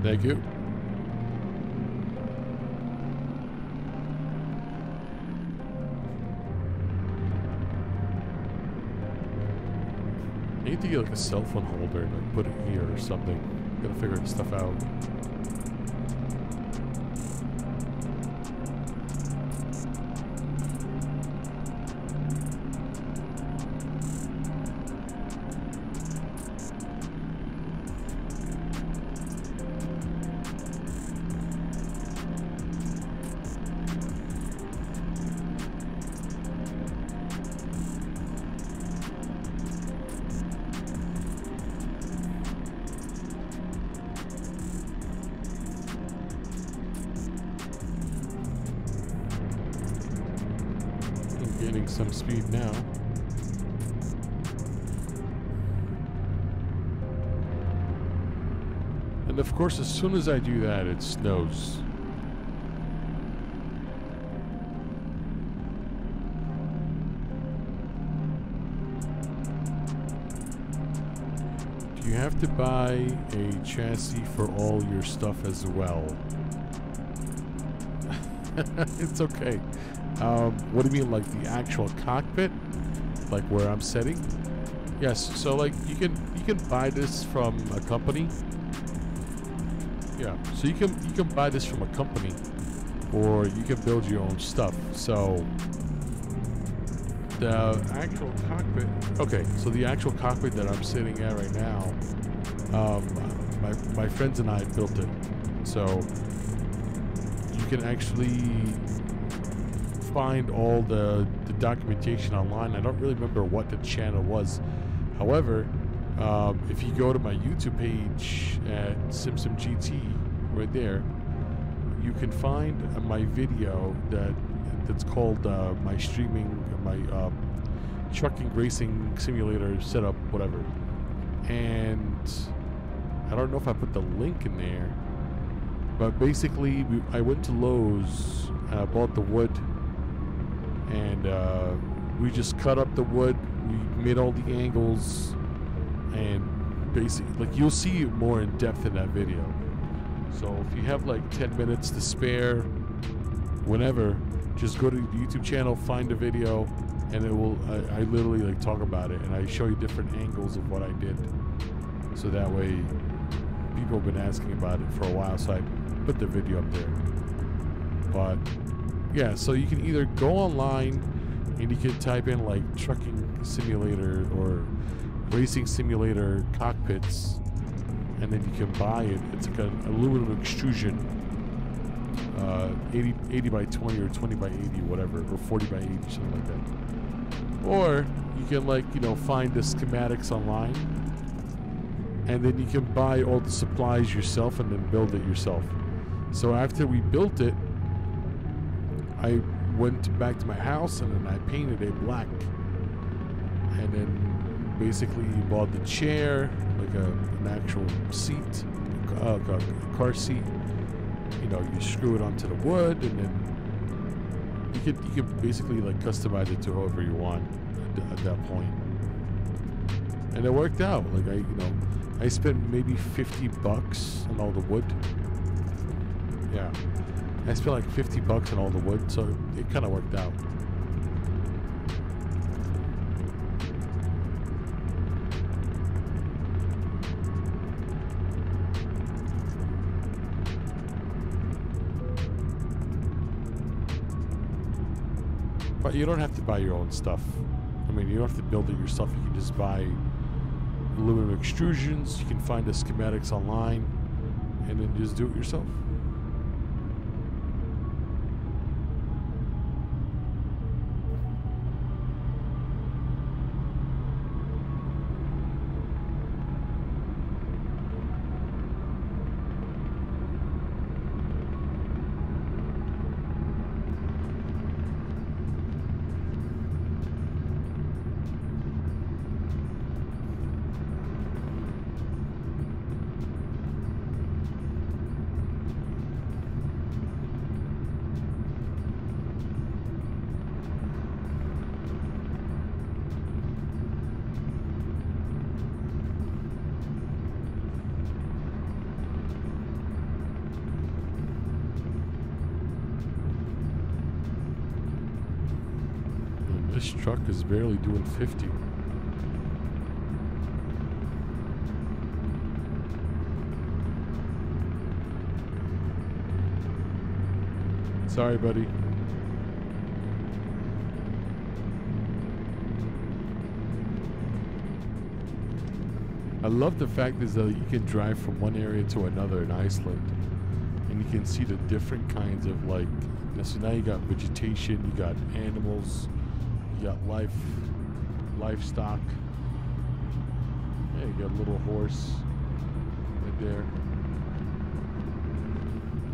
Thank you. To get like a cell phone holder and like put it here or something. Gotta figure this stuff out. As soon as I do that, it snows. Do you have to buy a chassis for all your stuff as well. <laughs> it's okay. Um, what do you mean, like the actual cockpit, like where I'm sitting? Yes. So like you can you can buy this from a company. Yeah. So you can you can buy this from a company, or you can build your own stuff. So the actual cockpit. Okay. So the actual cockpit that I'm sitting at right now, um, my my friends and I built it. So you can actually find all the, the documentation online. I don't really remember what the channel was. However, um, if you go to my YouTube page at SimSim GT, right there, you can find uh, my video that that's called uh, my streaming, my uh, trucking racing simulator setup, whatever. And I don't know if I put the link in there, but basically, I went to Lowe's and I bought the wood and uh, we just cut up the wood. We made all the angles, and basically, like you'll see more in depth in that video. So if you have like 10 minutes to spare, whenever, just go to the YouTube channel, find the video, and it will. I, I literally like talk about it, and I show you different angles of what I did. So that way, people have been asking about it for a while, so I put the video up there. But yeah, so you can either go online and you can type in like trucking simulator or racing simulator cockpits, and then you can buy it. It's like an aluminum extrusion, uh, 80, 80 by 20 or 20 by 80, whatever, or 40 by 80, something like that. Or you can like you know find the schematics online, and then you can buy all the supplies yourself and then build it yourself. So after we built it, I went back to my house and then I painted it black. And then basically you bought the chair, like a, an actual seat, uh, a car seat. You know, you screw it onto the wood, and then you could you could basically like customize it to however you want at, at that point. And it worked out. Like I, you know, I spent maybe fifty bucks on all the wood. Yeah. I spent like 50 bucks on all the wood, so it kind of worked out. You don't have to buy your own stuff. I mean, you don't have to build it yourself. You can just buy aluminum extrusions. You can find the schematics online and then just do it yourself. This truck is barely doing 50. Sorry, buddy. I love the fact is that you can drive from one area to another in Iceland, and you can see the different kinds of like. So now you got vegetation, you got animals, you got life, livestock. Yeah, you got a little horse right there.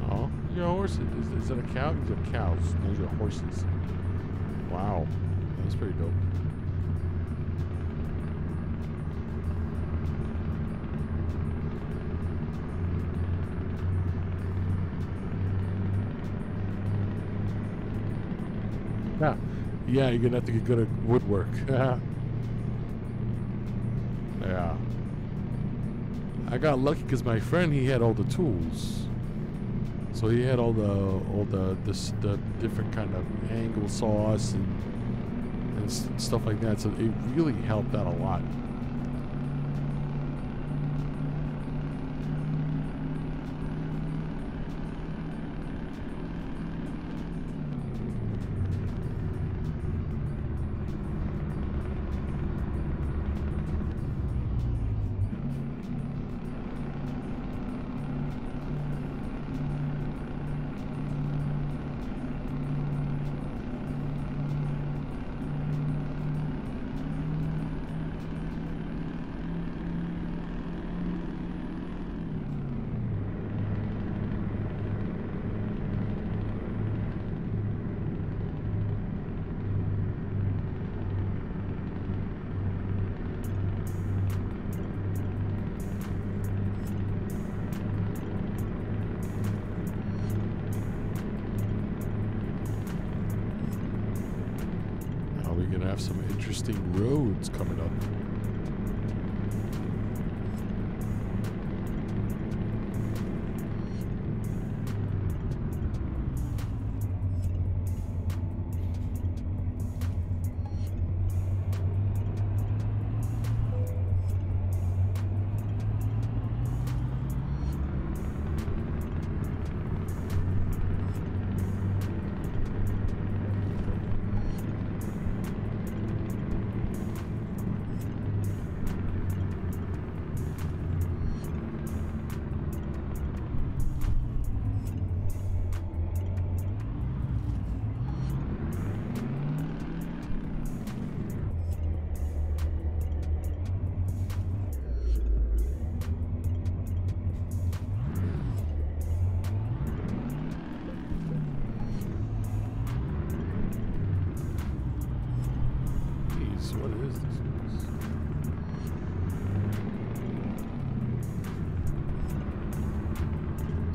Oh, you got. Is, is that a cow? You got cows. You got horses. Wow, that's pretty dope. Yeah. Yeah, you're gonna have to get good at woodwork. <laughs> yeah. I got lucky because my friend he had all the tools. So he had all the all the this the different kind of angle saws and and stuff like that. So it really helped out a lot.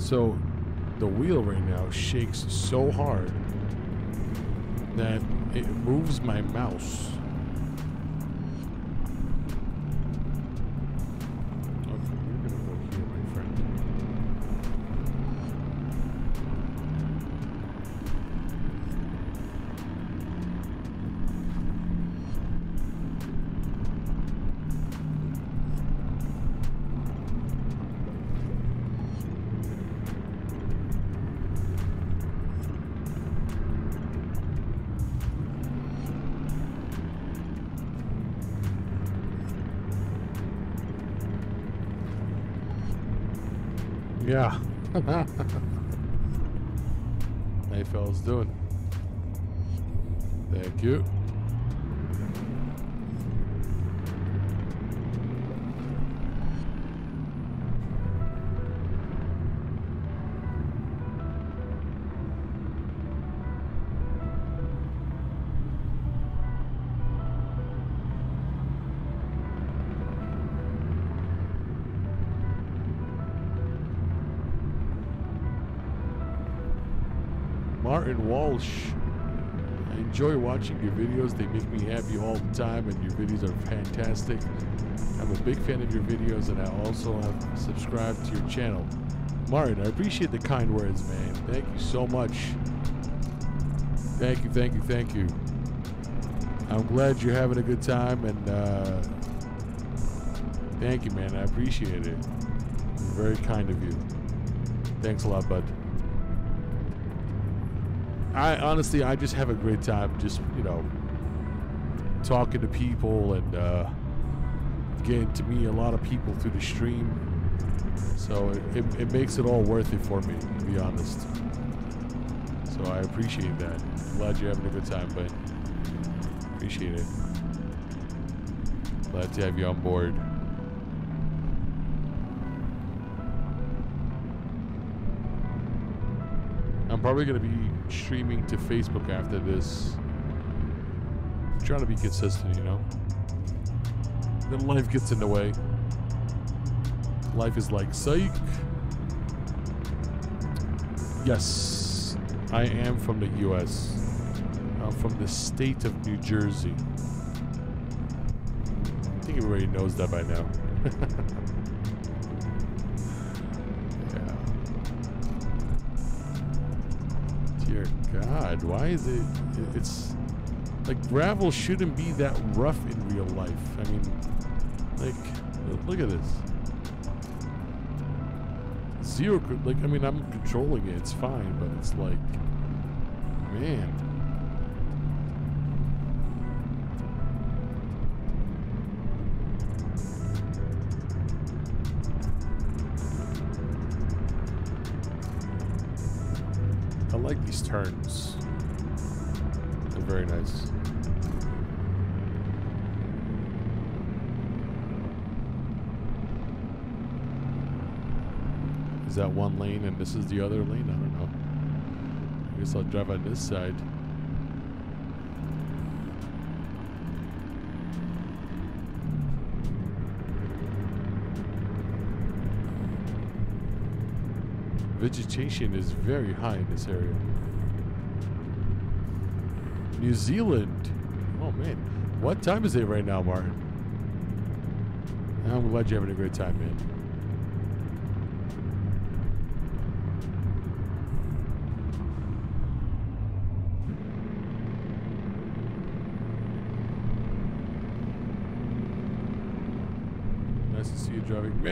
So, the wheel right now shakes so hard that it moves my mouse. Doing? Thank you. Walsh. I enjoy watching your videos. They make me happy all the time, and your videos are fantastic. I'm a big fan of your videos, and I also have subscribed to your channel. Martin, I appreciate the kind words, man. Thank you so much. Thank you, thank you, thank you. I'm glad you're having a good time, and uh, thank you, man. I appreciate it. Very kind of you. Thanks a lot, bud. I honestly, I just have a great time, just you know, talking to people and uh, getting to meet a lot of people through the stream. So it, it, it makes it all worth it for me, to be honest. So I appreciate that. Glad you're having a good time, but appreciate it. Glad to have you on board. I'm probably gonna be streaming to Facebook after this. I'm trying to be consistent, you know. Then life gets in the way. Life is like psych. Yes, I am from the U.S. I'm from the state of New Jersey. I think everybody knows that by now. <laughs> Dear God, why is it? it- It's like gravel shouldn't be that rough in real life. I mean, like, look at this. Zero, like, I mean, I'm controlling it. It's fine, but it's like, man. This is the other lane? I don't know. I guess I'll drive on this side. Vegetation is very high in this area. New Zealand. Oh man. What time is it right now, Martin? I'm glad you're having a great time, man.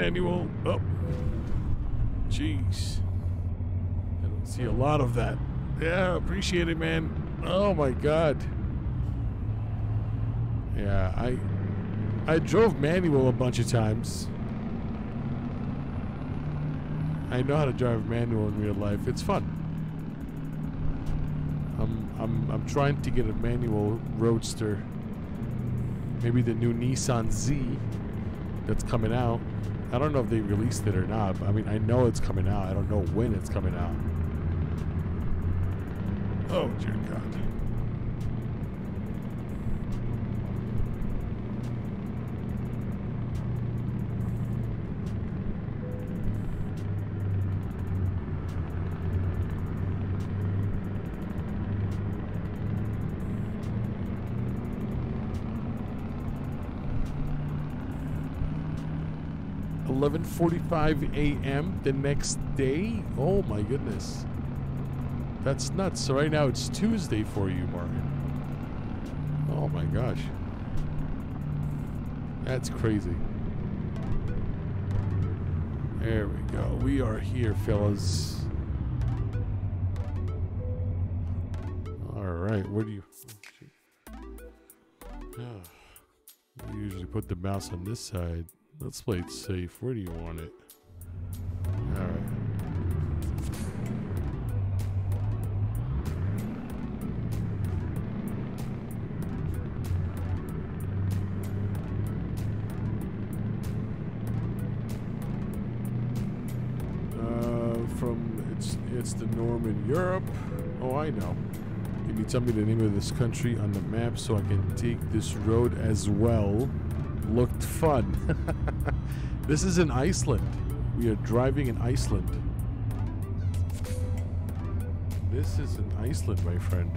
Manual. Oh. Jeez. I don't see a lot of that. Yeah, appreciate it, man. Oh my god. Yeah, I I drove manual a bunch of times. I know how to drive manual in real life. It's fun. I'm I'm I'm trying to get a manual roadster. Maybe the new Nissan Z that's coming out. I don't know if they released it or not. I mean, I know it's coming out. I don't know when it's coming out. Oh dear God. 11:45 a.m. the next day. Oh my goodness. That's nuts. So right now it's Tuesday for you, Martin. Oh my gosh. That's crazy. There we go. We are here, fellas. All right. Where do you? <sighs> I usually put the mouse on this side. Let's play it safe. Where do you want it? All right. Uh, from it's it's the norm in Europe. Oh, I know. Can you tell me the name of this country on the map so I can take this road as well? Looked fun. <laughs> this is in Iceland. We are driving in Iceland. This is in Iceland, my friend.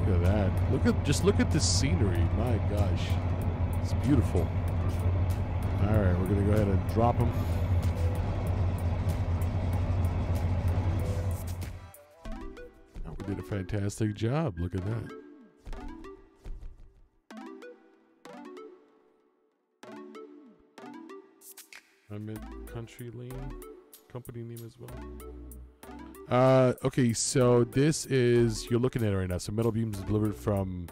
Look at that. Look at just look at the scenery. My gosh. It's beautiful. All right, we're to go ahead and drop them. Fantastic job. Look at that. I'm in Country Lane. Company name as well. Uh, okay, so this is you're looking at it right now. So metal beams delivered from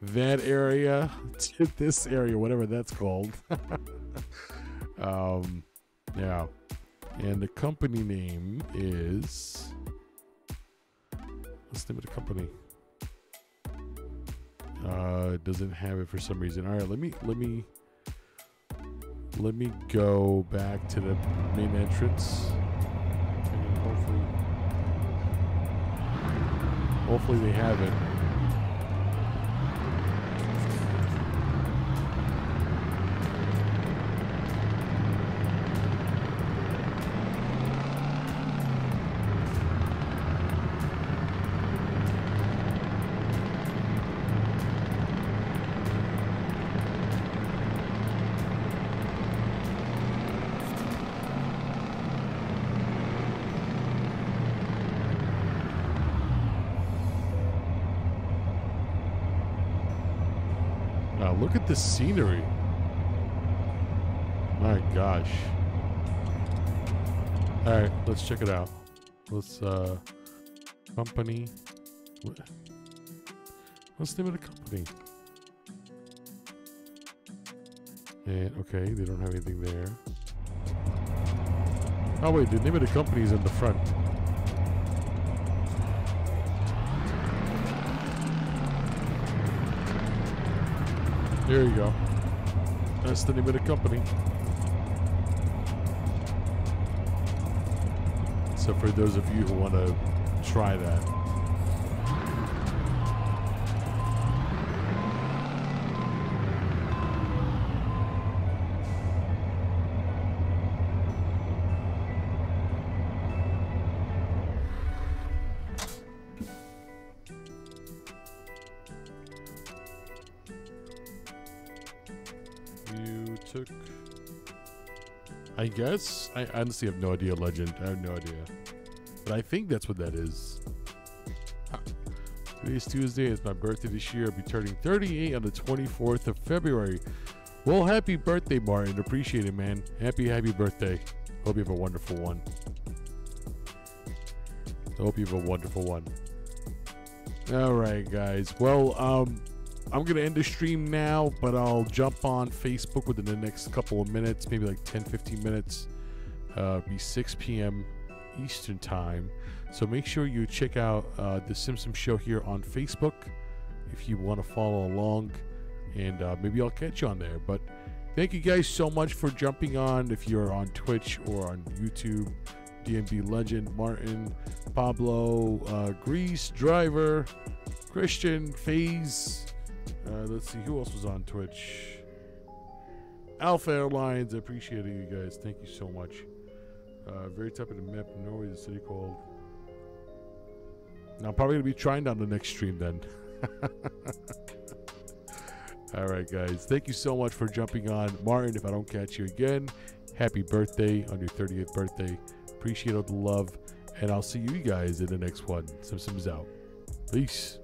that area <laughs> to this area, whatever that's called. <laughs> um, yeah, and the company name is what's the name of the company? Uh, it doesn't have it for some reason. All right, let me let me let me go back to the main entrance. And hopefully, hopefully they have it. Wow, look at the scenery. My gosh. All right, let's check it out. Let's uh company. What's the name of the company? And okay, they don't have anything there. Oh wait, the name of the company is in the front. There you go. That's the name of the company. So for those of you who want to try that. Guess. I honestly have no idea, Legend. I have no idea. But I think that's what that is. Huh. Today's Tuesday. It's my birthday this year. I'll be turning 38 on the 24th of February. Well, happy birthday, Martin. Appreciate it, man. Happy, happy birthday. Hope you have a wonderful one. Hope you have a wonderful one. All right, guys. Well, um, I'm gonna end the stream now, but I'll jump on Facebook within the next couple of minutes, maybe like 10, 15 minutes. Uh, be 6 p.m. Eastern time. So make sure you check out uh, the SimSim Show here on Facebook if you want to follow along, and uh, maybe I'll catch you on there. But thank you guys so much for jumping on. If you're on Twitch or on YouTube, DMB Legend, Martin, Pablo, uh, Grease, Driver, Christian, Phase. Uh, let's see who else was on Twitch. Alpha Airlines, I appreciate it, you guys. Thank you so much. Uh, very top of the map, Norway, the city called. Now, I'm probably gonna be trying down the next stream then. <laughs> All right, guys. Thank you so much for jumping on. Martin, if I don't catch you again, happy birthday on your 30th birthday. Appreciate all the love. And I'll see you guys in the next one. SimSim's out. Peace.